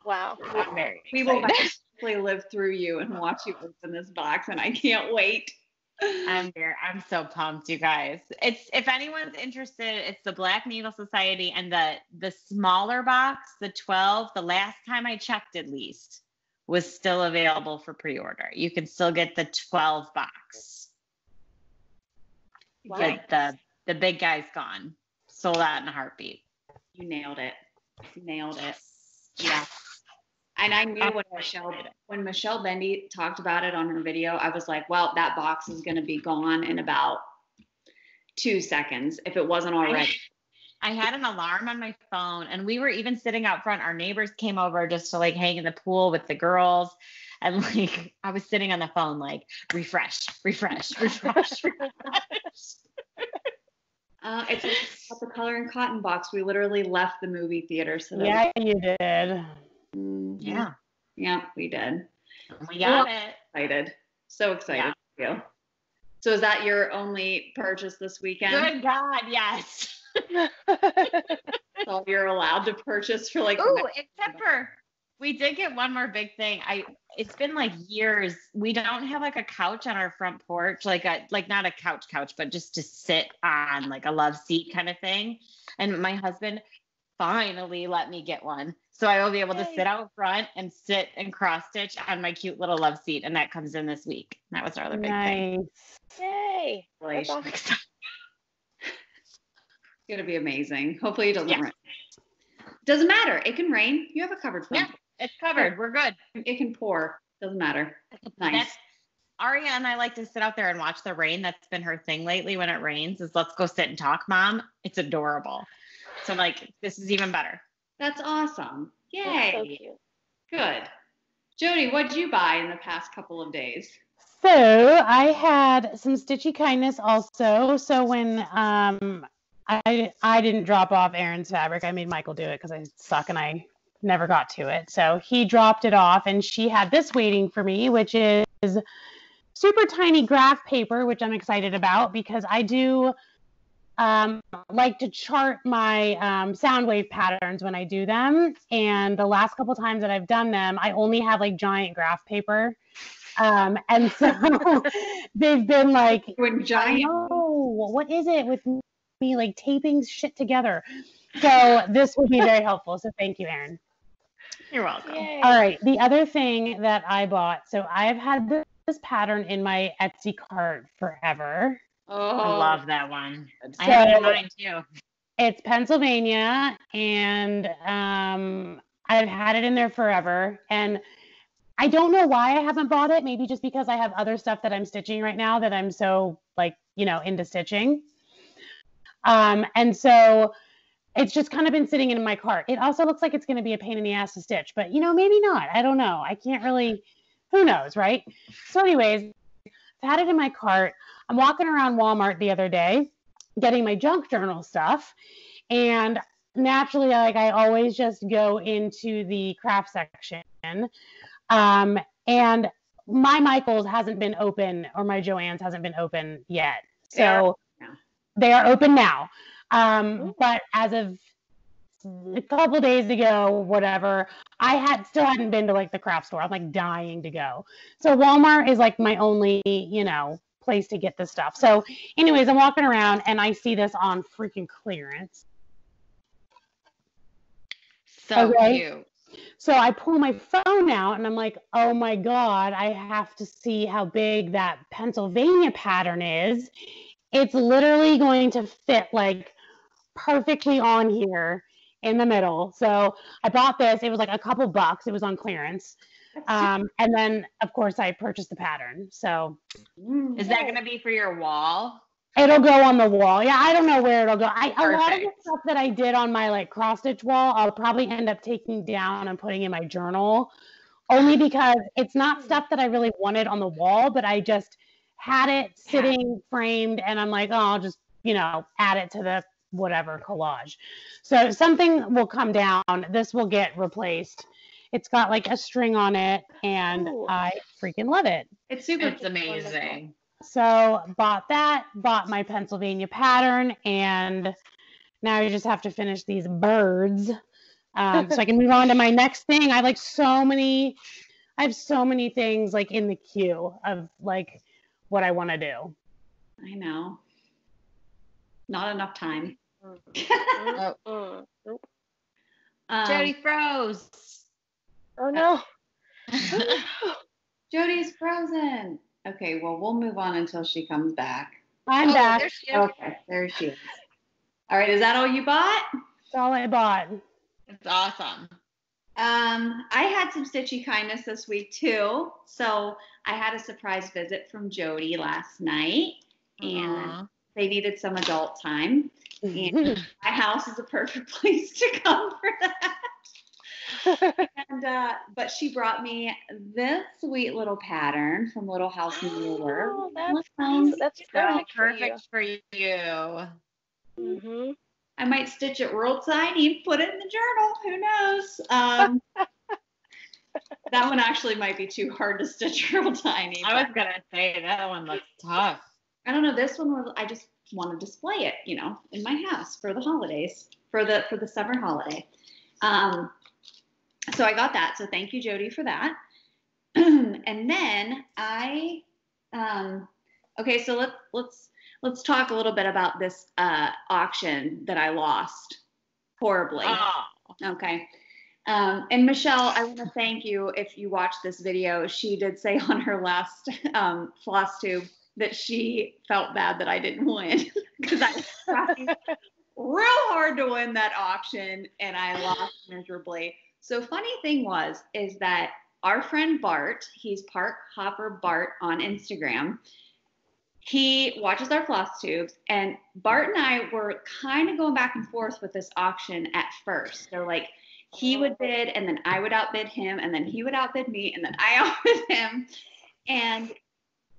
Speaker 4: Wow.
Speaker 3: I'm very
Speaker 1: We will
Speaker 3: excited.
Speaker 1: actually live through you and watch you open this box, and I can't wait.
Speaker 3: I'm very, I'm so pumped, you guys. It's if anyone's interested, it's the Black Needle Society and the the smaller box, the 12. The last time I checked, at least, was still available for pre-order. You can still get the 12 box.
Speaker 4: Wow.
Speaker 3: But the the big guy's gone. Sold out in a heartbeat.
Speaker 1: You nailed it. You nailed it. Yeah. And I knew when Michelle when Michelle Bendy talked about it on her video, I was like, well, that box is gonna be gone in about two seconds if it wasn't already.
Speaker 3: I had an alarm on my phone and we were even sitting out front. Our neighbors came over just to like hang in the pool with the girls. And like I was sitting on the phone, like refresh, refresh, refresh, refresh.
Speaker 1: Uh, it's Got the coloring cotton box. We literally left the movie theater. So
Speaker 2: Yeah, you did.
Speaker 1: Mhm.
Speaker 3: Yeah.
Speaker 1: Yeah, we did.
Speaker 3: We got it.
Speaker 1: Excited. So excited for you. So is that your only purchase this weekend?
Speaker 3: Good God, yes.
Speaker 1: That's all you're allowed to purchase for like Oh,
Speaker 3: Ooh,
Speaker 1: next-
Speaker 3: except for we did get one more big thing. I it's been like years. We don't have like a couch on our front porch, like a like not a couch couch, but just to sit on like a love seat kind of thing. And my husband finally let me get one. So I will be able to sit out front and sit and cross stitch on my cute little love seat. And that comes in this week. That was our other big thing.
Speaker 2: Nice.
Speaker 4: Yay. That's
Speaker 1: Congratulations.
Speaker 4: awesome.
Speaker 1: It's gonna be amazing. Hopefully it doesn't
Speaker 3: Yeah.
Speaker 1: rain. Doesn't matter. It can rain. You have a covered front.
Speaker 3: Yeah. It's covered. We're good.
Speaker 1: It can pour. Doesn't matter. Nice.
Speaker 3: That's Aria and I like to sit out there and watch the rain. That's been her thing lately when it rains is let's go sit and talk, mom. It's adorable. So I'm like, this is even better.
Speaker 1: That's awesome.
Speaker 4: That's so
Speaker 1: Yay.
Speaker 4: cute.
Speaker 1: Good. Jody, what'd you buy in the past couple of days?
Speaker 2: So I had some stitchy kindness also. So when um I I didn't drop off Erin's fabric, I made Michael do it because I suck and I never got to it. So he dropped it off, and she had this waiting for me, which is super tiny graph paper, which I'm excited about because I do um, like to chart my um, sound wave patterns when I do them. And the last couple times that I've done them, I only have like giant graph paper. Um, and so they've been like,
Speaker 1: When giant
Speaker 2: know, what is it with me like taping shit together? So this will be very helpful. So thank you, Erin.
Speaker 3: You're welcome.
Speaker 4: Yay.
Speaker 2: All right. The other thing that I bought, so I've had this, this pattern in my Etsy cart forever.
Speaker 1: Oh,
Speaker 3: I love that one. I have it in mine too.
Speaker 2: It's Pennsylvania, and um, I've had it in there forever. And I don't know why I haven't bought it. Maybe just because I have other stuff that I'm stitching right now that I'm so like you know into stitching. Um, and so it's just kind of been sitting in my cart. It also looks like it's going to be a pain in the ass to stitch, but you know maybe not. I don't know. I can't really. Who knows, right? So, anyways, I've had it in my cart. I'm walking around Walmart the other day getting my junk journal stuff. And naturally like i always just go into the craft section. Um, and my michael's hasn't been open or my Joann's hasn't been open yet. So
Speaker 1: now.
Speaker 2: they are open now. Um, but as of a couple days ago whatever i had still hadn't been to like the craft store. I'm like dying to go. So walmart is like my only you know place to get this stuff. So anyways i'm walking around and i see this on freaking clearance.
Speaker 3: So
Speaker 2: Okay.
Speaker 3: cute.
Speaker 2: so i pull my phone out and i'm like oh my god i have to see how big that pennsylvania pattern is. It's literally going to fit like perfectly on here in the middle. So i bought this. It was like a couple bucks. It was on clearance um, and then of course i purchased the pattern so.
Speaker 3: Is that gonna be for your wall?
Speaker 2: It'll go on the wall. Yeah, I don't know where it'll go. I a lot of the stuff that I did on my like cross stitch wall, I'll probably end up taking down and putting in my journal, only because it's not stuff that I really wanted on the wall, but I just had it sitting framed, and I'm like, oh, I'll just you know add it to the whatever collage. So something will come down. This will get replaced. It's got like a string on it, and
Speaker 4: Ooh.
Speaker 2: I freaking love it.
Speaker 1: It's super.
Speaker 3: It's amazing.
Speaker 2: So bought that, bought my Pennsylvania pattern, and now you just have to finish these birds. Um, so I can move on to my next thing. I have like so many, I have so many things like in the queue of like what I want to do.
Speaker 1: I know. Not enough time.
Speaker 4: Nope.
Speaker 1: Um,
Speaker 3: Jody froze.
Speaker 4: Oh no.
Speaker 1: Jody's frozen. Okay, well, we'll move on until she comes back.
Speaker 2: I'm
Speaker 3: Oh,
Speaker 2: back.
Speaker 3: there she is.
Speaker 1: Okay, there she is. All right, is that all you bought?
Speaker 2: That's all I bought.
Speaker 3: It's awesome.
Speaker 1: Um, I had some stitchy kindness this week too. So I had a surprise visit from Jody last night, and
Speaker 3: Aw.
Speaker 1: they needed some adult time. And my house is a perfect place to come for that. And uh, but she brought me this sweet little pattern from Little House in New York.
Speaker 4: Oh, that's nice. That's
Speaker 3: So
Speaker 4: perfect.
Speaker 3: perfect for you.
Speaker 4: Mm-hmm.
Speaker 1: I might stitch it real tiny and put it in the journal. Who knows? Um, that one actually might be too hard to stitch real tiny.
Speaker 3: I was gonna say that one looks tough.
Speaker 1: I don't know. This one was I just want to display it, you know, in my house for the holidays, for the for the summer holiday. Um, so I got that. So thank you, Jody, for that. and then I, um, okay, so let's let's let's talk a little bit about this uh, auction that I lost horribly.
Speaker 3: Oh.
Speaker 1: Okay. Um, and Michelle, I want to thank you if you watch this video. She did say on her last um, floss tube that she felt bad that I didn't win because I was trying real hard to win that auction and I lost miserably. So funny thing was is that our friend Bart, he's Park Hopper Bart on Instagram. He watches our floss tubes, and Bart and I were kind of going back and forth with this auction at first. So like he would bid, and then I would outbid him, and then he would outbid me, and then I outbid him. And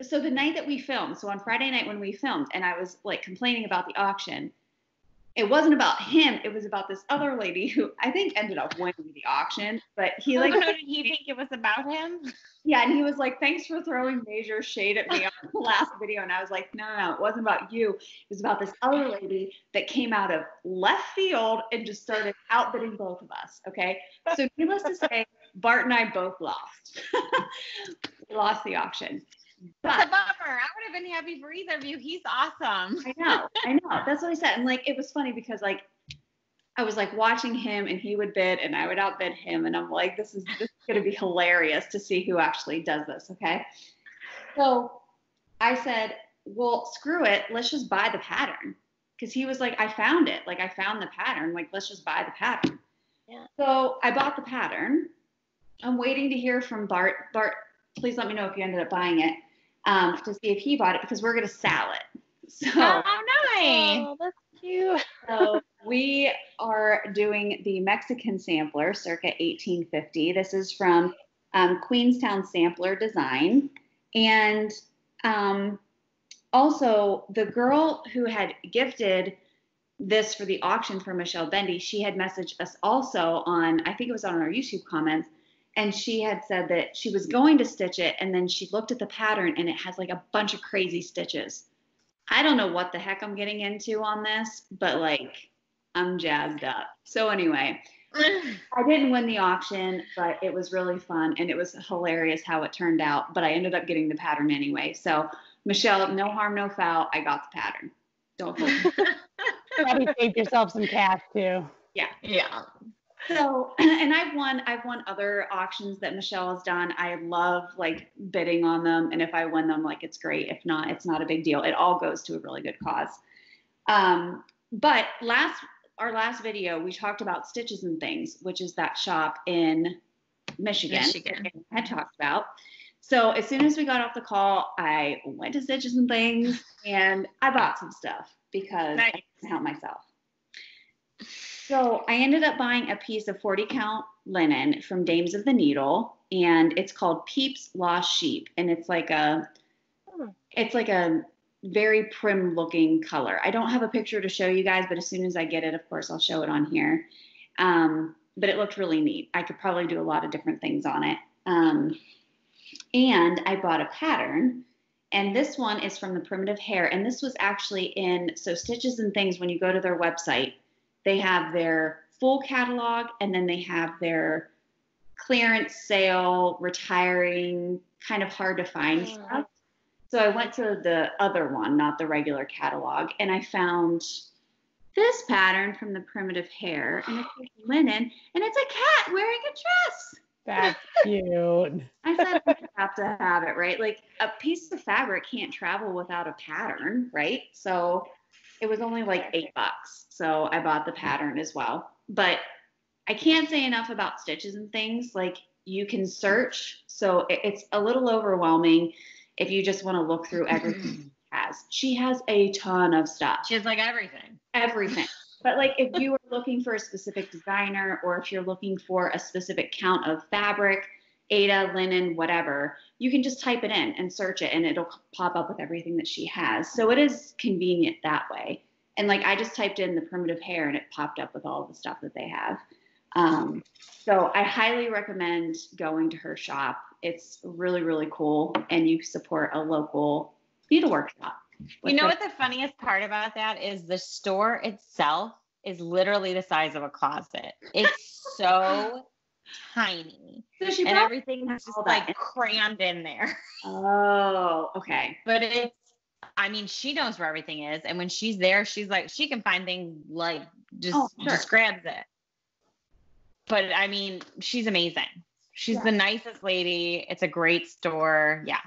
Speaker 1: so the night that we filmed, so on Friday night when we filmed, and I was like complaining about the auction, it wasn't about him. It was about this other lady who I think ended up winning the auction. But he like,
Speaker 3: oh, no, did he think it was about him?
Speaker 1: yeah, and he was like, "Thanks for throwing major shade at me on the last video." And I was like, "No, no, no, it wasn't about you. It was about this other lady that came out of left field and just started outbidding both of us." Okay, so needless to say, Bart and I both lost. we lost the auction.
Speaker 3: That's a bummer. I would have been happy for either of you. He's awesome.
Speaker 1: I know, I know. That's what I said. And like, it was funny because like, I was like watching him and he would bid and I would outbid him. And I'm like, this is, this is going to be hilarious to see who actually does this. Okay. So I said, well, screw it. Let's just buy the pattern. Cause he was like, I found it. Like I found the pattern. Like, let's just buy the pattern.
Speaker 4: Yeah.
Speaker 1: So I bought the pattern. I'm waiting to hear from Bart. Bart, please let me know if you ended up buying it um, to see if he bought it because we're going to sell it. So,
Speaker 3: Oh, nice.
Speaker 4: Oh, that's cute.
Speaker 1: so we are doing the Mexican sampler circa 1850. This is from um, Queenstown Sampler Design. And um, also, the girl who had gifted this for the auction for Michelle Bendy, she had messaged us also on, I think it was on our YouTube comments, and she had said that she was going to stitch it and then she looked at the pattern and it has like a bunch of crazy stitches. I don't know what the heck I'm getting into on this, but like I'm jazzed up. So anyway, I didn't win the auction, but it was really fun and it was hilarious how it turned out, but I ended up getting the pattern anyway. So Michelle, no harm, no foul. I got the pattern. Don't feel
Speaker 2: Probably saved yourself some cash too.
Speaker 3: Yeah yeah.
Speaker 1: So, and I've won, I've won other auctions that Michelle has done. I love like bidding on them. And if I win them, like it's great. If not, it's not a big deal. It all goes to a really good cause. Um, but last, our last video, we talked about stitches and things, which is that shop in Michigan,
Speaker 3: Michigan.
Speaker 1: that I had talked about. So as soon as we got off the call, I went to Stitches and Things and I bought some stuff because I
Speaker 3: Nice.
Speaker 1: can help myself. So I ended up buying a piece of 40 count linen from Dames of the Needle, and it's called Peeps Lost Sheep, and it's like a,
Speaker 4: Hmm.
Speaker 1: it's like a very prim looking color. I don't have a picture to show you guys, but as soon as I get it, of course, I'll show it on here. Um, but it looked really neat. I could probably do a lot of different things on it. Um, and I bought a pattern. And this one is from the Primitive Hare. And this was actually in, so Stitches and Things, when you go to their website, they have their full catalog and then they have their clearance sale, retiring, kind of hard to find
Speaker 4: Mm.
Speaker 1: stuff. So I went to the other one, not the regular catalog, and I found this pattern from the Primitive Hare. And it's linen, and it's a cat wearing a dress.
Speaker 2: That's cute.
Speaker 1: I said I have to have it, right? Like a piece of fabric can't travel without a pattern, right? So it was only like eight bucks. So I bought the pattern as well. But I can't say enough about stitches and things. Like you can search. So it's a little overwhelming if you just want to look through everything she has. She has a ton of stuff
Speaker 3: She has like everything.
Speaker 1: everything. But like if you are looking for a specific designer or if you're looking for a specific count of fabric, Aida, linen, whatever, you can just type it in and search it and it'll pop up with everything that she has. So it is convenient that way. and like I just typed in the primitive hare and it popped up with all the stuff that they have. Um, so I highly recommend going to her shop. It's really, really cool. And you support a local needle workshop.
Speaker 3: You know what the funniest part about that is the store itself is literally the size of a closet. It's so tiny.
Speaker 1: So she
Speaker 3: and everything's just like crammed in there.
Speaker 1: Oh, okay.
Speaker 3: But it's I mean, she knows where everything is. And when she's there, she's like she can find things like just
Speaker 1: Oh, sure.
Speaker 3: just grabs it. But I mean, she's amazing. She's
Speaker 1: Yeah.
Speaker 3: the nicest lady. It's a great store. Yeah.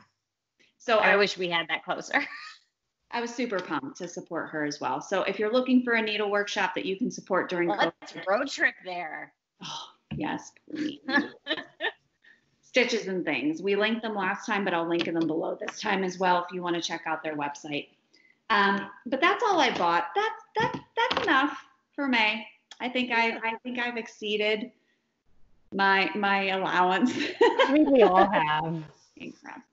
Speaker 1: So
Speaker 3: I
Speaker 1: I,
Speaker 3: wish we had that closer.
Speaker 1: I was super pumped to support her as well. So if you're looking for a needle workshop that you can support during
Speaker 3: Let's road trip there.
Speaker 1: oh, yes, please. Stitches and things. We linked them last time, but I'll link them below this time as well if you want to check out their website. Um, but that's all I bought. That's that's that's enough for May. I think I I think I've exceeded my my allowance.
Speaker 2: I think we all have.
Speaker 1: Crap.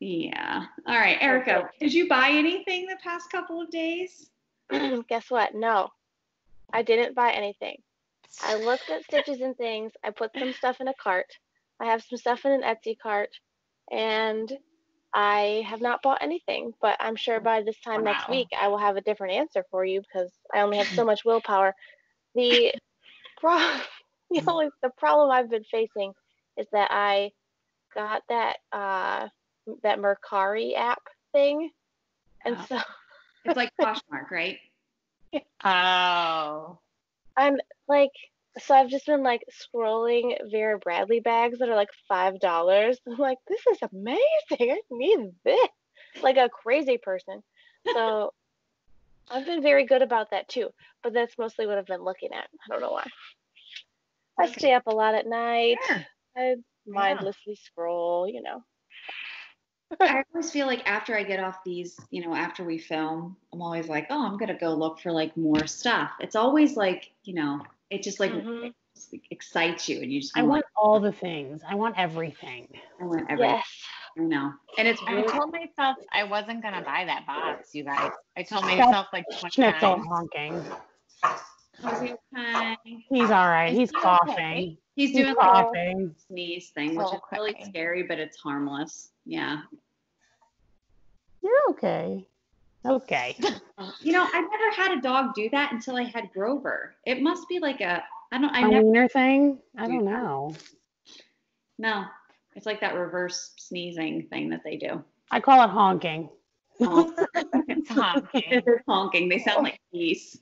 Speaker 1: Yeah. All right, Erika, did you buy anything the past couple of days?
Speaker 4: Guess what? No, I didn't buy anything. I looked at stitches and things. I put some stuff in a cart. I have some stuff in an Etsy cart, and I have not bought anything. But I'm sure by this time next week, I will have a different answer for you because I only have so much willpower. The pro- the only the problem I've been facing is that I got that uh that Mercari app thing, and
Speaker 1: Wow.
Speaker 4: so
Speaker 1: It's like Poshmark, right?
Speaker 3: Oh.
Speaker 4: I'm like, so I've just been like scrolling Vera Bradley bags that are like five dollars. I'm like, this is amazing. I need this, like a crazy person. So I've been very good about that too. But that's mostly what I've been looking at. I don't know why. I
Speaker 1: Okay.
Speaker 4: stay up a lot at night.
Speaker 3: Sure.
Speaker 4: I mindlessly scroll. You know.
Speaker 1: I always feel like after I get off these, you know, after we film, I'm always like, oh, I'm gonna go look for like more stuff. It's always like, you know, it just like
Speaker 4: Mhm.
Speaker 1: just, like, excites you, and you just
Speaker 2: I
Speaker 1: wanna,
Speaker 2: want all the things. I want everything.
Speaker 1: I want everything.
Speaker 4: Yes.
Speaker 1: I know, and it's
Speaker 3: I told myself I wasn't gonna buy that box, you guys. I told myself like
Speaker 2: Schnitzel
Speaker 3: times.
Speaker 2: honking.
Speaker 1: Cozy time.
Speaker 2: He's all right.
Speaker 3: Is
Speaker 2: He's
Speaker 3: he okay?
Speaker 2: coughing.
Speaker 1: He's
Speaker 2: He's
Speaker 1: doing like
Speaker 2: coughing.
Speaker 1: a sneeze thing, which is really scary, but it's harmless. Yeah.
Speaker 2: You're okay. Okay.
Speaker 1: You know, I never had a dog do that until I had Grover. It must be like a I don't I
Speaker 2: A
Speaker 1: never
Speaker 2: wiener thing? I
Speaker 1: do
Speaker 2: don't
Speaker 1: that.
Speaker 2: know.
Speaker 1: no. It's like that reverse sneezing thing that they do.
Speaker 2: I call it honking.
Speaker 1: Oh,
Speaker 3: It's honking.
Speaker 1: They're honking. They sound like geese.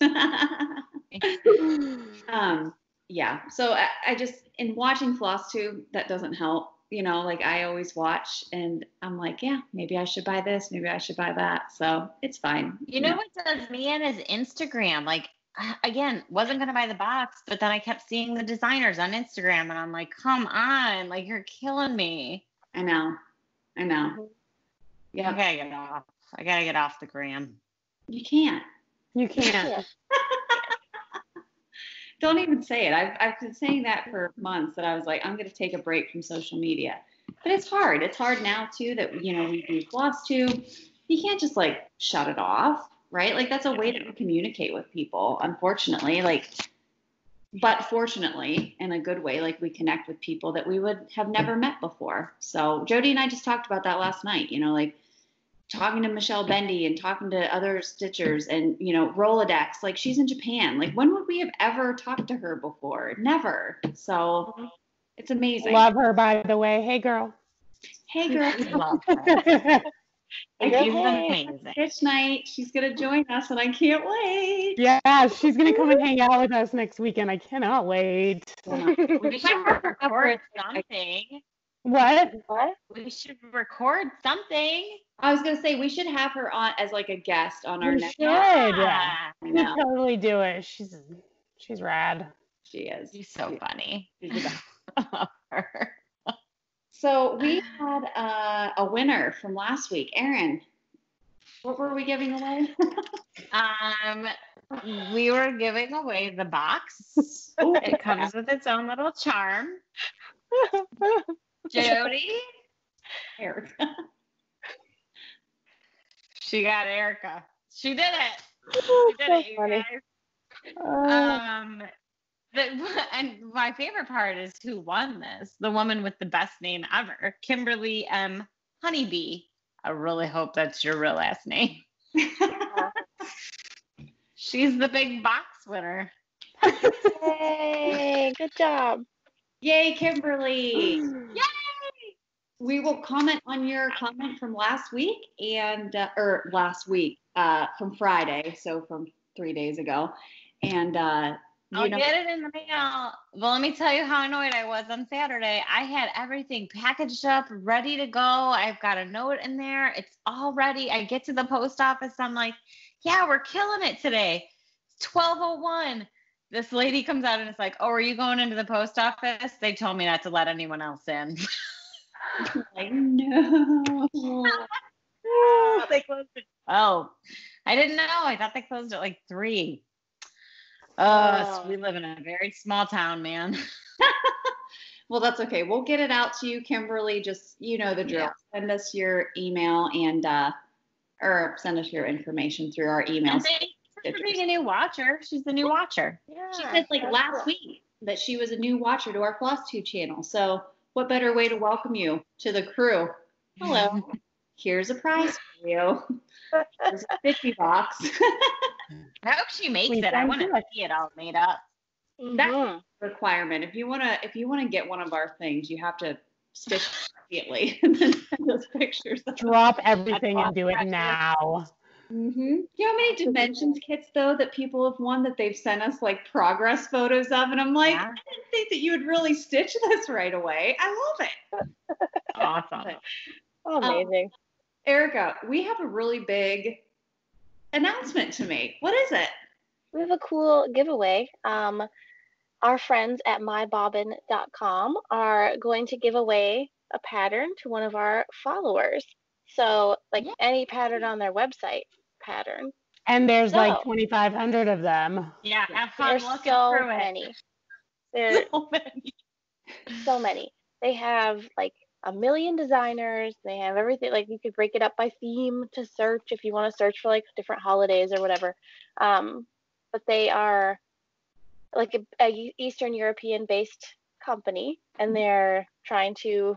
Speaker 1: um, yeah. So I, I just in watching Floss Tube, that doesn't help. You know, like I always watch, and I'm like, yeah, maybe I should buy this. Maybe I should buy that. So it's fine.
Speaker 3: You know what does me in is Instagram. Like again, wasn't gonna buy the box, but then I kept seeing the designers on Instagram, and I'm like, come on, like you're killing me.
Speaker 1: I know. I know. Mm-hmm. Yeah.
Speaker 3: I
Speaker 1: Yeah.
Speaker 3: gotta get off. I gotta get off the gram.
Speaker 1: You can't.
Speaker 2: You can't.
Speaker 1: Don't even say it. I've, I've been saying that for months that I was like, I'm going to take a break from social media. But it's hard. It's hard now, too, that, you know, we do Flosstube. You can't just like shut it off, right? Like, that's a way that we communicate with people, unfortunately. Like, but fortunately, in a good way, like we connect with people that we would have never met before. So, Jody and I just talked about that last night, you know, like, talking to Michelle Bendy and talking to other stitchers and you know Rolodex like she's in Japan like when would we have ever talked to her before never so it's amazing
Speaker 2: Love her, by the way. Hey, girl.
Speaker 1: hey girl
Speaker 3: Love her.
Speaker 1: I
Speaker 3: She's amazing.
Speaker 1: Stitch night she's gonna join us and I can't wait
Speaker 2: yeah, she's going to come and hang out with us next weekend. I cannot wait.
Speaker 3: We should record something.
Speaker 2: What?
Speaker 4: what?
Speaker 3: We should record something.
Speaker 1: I was gonna say we should have her on as like a guest on our
Speaker 2: We
Speaker 1: next
Speaker 2: should. Yeah. We
Speaker 1: know
Speaker 2: totally do it. She's she's rad.
Speaker 1: she is
Speaker 3: She's so funny.
Speaker 1: She's.
Speaker 3: Love her.
Speaker 1: so we had uh, a winner from last week Erin what were we giving away
Speaker 3: Um, we were giving away the box.
Speaker 1: Ooh,
Speaker 3: It comes with its own little charm. Jody,
Speaker 1: Erika.
Speaker 3: she got Erika. She did it. We did it, you
Speaker 4: funny.
Speaker 3: guys.
Speaker 4: Oh,
Speaker 3: Um, the, and my favorite part is who won this. The woman with the best name ever, Kimberly M. Honeybee. I really hope that's your real last name. She's the big box winner.
Speaker 4: Yay, good job.
Speaker 1: Yay, Kimberly. We will comment on your comment from last week and, uh, or last week, uh, from Friday, so from three days ago. And, uh,
Speaker 3: I'll
Speaker 1: know,
Speaker 3: get it in the mail. Well, let me tell you how annoyed I was on Saturday. I had everything packaged up, ready to go. I've got a note in there. It's all ready. I get to the post office. I'm like, yeah, we're killing it today. It's 1201. This lady comes out and it's like, oh, are you going into the post office? They told me not to let anyone else in.
Speaker 1: like, no.
Speaker 3: oh, they closed. Oh, I didn't know. I thought they closed at like three. Oh,
Speaker 4: Oh.
Speaker 3: we live in a very small town, man.
Speaker 1: Well, that's okay. We'll get it out to you, Kimberly. Just, you know, the drill.
Speaker 3: Yeah.
Speaker 1: Send us your email and, uh, or send us your information through our
Speaker 3: email. for being a new watcher. She's the new watcher.
Speaker 4: Yeah,
Speaker 1: She said like last
Speaker 4: cool.
Speaker 1: week that she was a new watcher to our Flosstube channel. So what better way to welcome you to the crew? Hello. Here's a prize for you. Here's a 50 box.
Speaker 3: I hope she makes
Speaker 2: We
Speaker 3: it. I want to see it all made up.
Speaker 1: That's
Speaker 4: Mhm.
Speaker 1: a requirement. If you wanna if you wanna get one of our things, you have to stitch immediately and then send us pictures.
Speaker 2: Drop everything and do it now.
Speaker 1: Mm-hmm. You know how many dimensions kits though that people have won that they've sent us like progress photos of, and I'm like,
Speaker 3: Yeah.
Speaker 1: I didn't think that you would really stitch this right away. I love it.
Speaker 3: Awesome.
Speaker 4: Amazing.
Speaker 1: Erika, we have a really big announcement to make. What is it?
Speaker 4: we have a cool giveaway. Um, our friends at mybobbin.com are going to give away a pattern to one of our followers. So, like
Speaker 3: Yay.
Speaker 4: any pattern on their website pattern.
Speaker 2: And there's like 2,500 of them.
Speaker 3: Yeah, have fun
Speaker 4: There's
Speaker 3: looking
Speaker 4: so
Speaker 3: through it.
Speaker 4: many. There's
Speaker 3: So many.
Speaker 4: so many. They have like a million designers. They have everything. Like you could break it up by theme to search if you want to search for like different holidays or whatever. Um, but they are like a Eastern European based company, and they're trying to,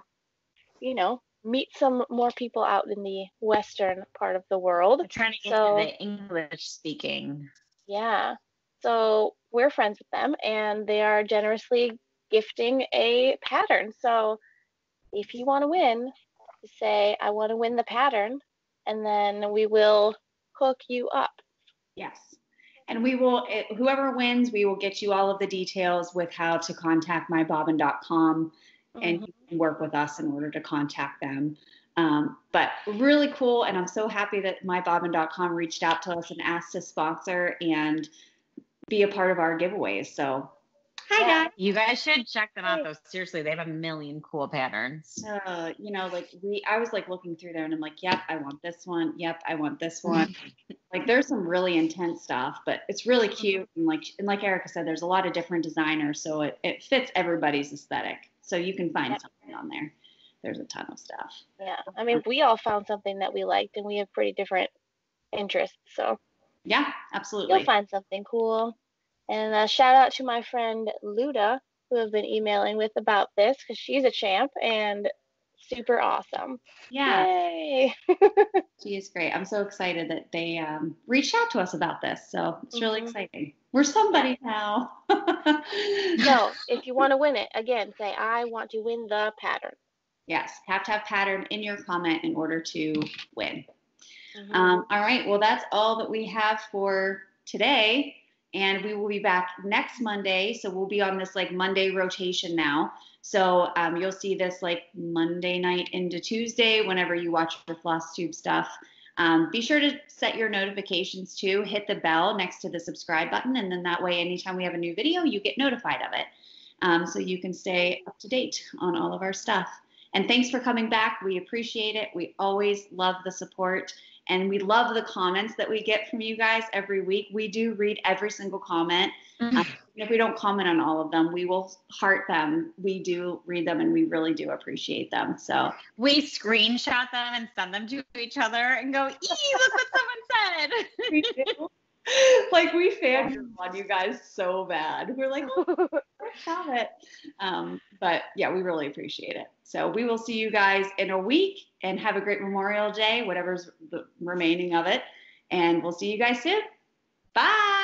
Speaker 4: you know, meet some more people out in the western part of the world.
Speaker 3: I'm trying to get
Speaker 4: So-
Speaker 3: to the English speaking.
Speaker 4: Yeah. So we're friends with them and they are generously gifting a pattern. So if you want to win, say, I want to win the pattern, and then we will hook you up.
Speaker 1: Yes. And we will, eh, whoever wins, we will get you all of the details with how to contact mybobbin.com and you can work with us in order to contact them. Um, but really cool. And I'm so happy that mybobbin.com reached out to us and asked to sponsor and be a part of our giveaways. So, hi,
Speaker 4: Yeah.
Speaker 1: guys.
Speaker 3: You guys should check them out though. Seriously, they have a million cool patterns.
Speaker 1: uh, you know, like we, I was like looking through there and I'm like, yep, I want this one. Yep, I want this one. like there's some really intense stuff, but it's really cute. And like, and like Erika said, there's a lot of different designers, so it, it fits everybody's aesthetic. So you can find
Speaker 4: Yeah.
Speaker 1: something on there. There's a ton of stuff.
Speaker 4: Yeah. I mean, we all found something that we liked and we have pretty different interests. So
Speaker 1: Yeah, absolutely.
Speaker 4: you'll find something cool. And uh, shout out to my friend Luda, who have been emailing with about this because she's a champ and super awesome.
Speaker 1: Yeah,
Speaker 4: Yay.
Speaker 1: she is great. I'm so excited that they um, reached out to us about this. So it's really
Speaker 4: Mhm.
Speaker 1: exciting. We're somebody now.
Speaker 4: So if you want to win it, again, say, I want to win the pattern.
Speaker 1: yes, have to have pattern in your comment in order to win.
Speaker 4: Mhm.
Speaker 1: Um, all right. Well, that's all that we have for today. And we will be back next Monday. So we'll be on this like Monday rotation now. So um, you'll see this like Monday night into Tuesday whenever you watch the Floss Tube stuff. Um, be sure to set your notifications too. Hit the bell next to the subscribe button. And then that way, anytime we have a new video, you get notified of it. Um, so you can stay up to date on all of our stuff. And thanks for coming back. We appreciate it. We always love the support. And we love the comments that we get from you guys every week. We do read every single comment.
Speaker 3: Mm-hmm.
Speaker 1: Um, if we don't comment on all of them, we will heart them. We do read them and we really do appreciate them. So,
Speaker 3: We screenshot them and send them to each other and go, "Ee, look what someone said."
Speaker 1: like we fangirl on you guys so bad. We're like, oh, stop it. Um, but yeah, we really appreciate it. So we will see you guys in a week and have a great Memorial Day, whatever's the remaining of it. And we'll see you guys soon. Bye.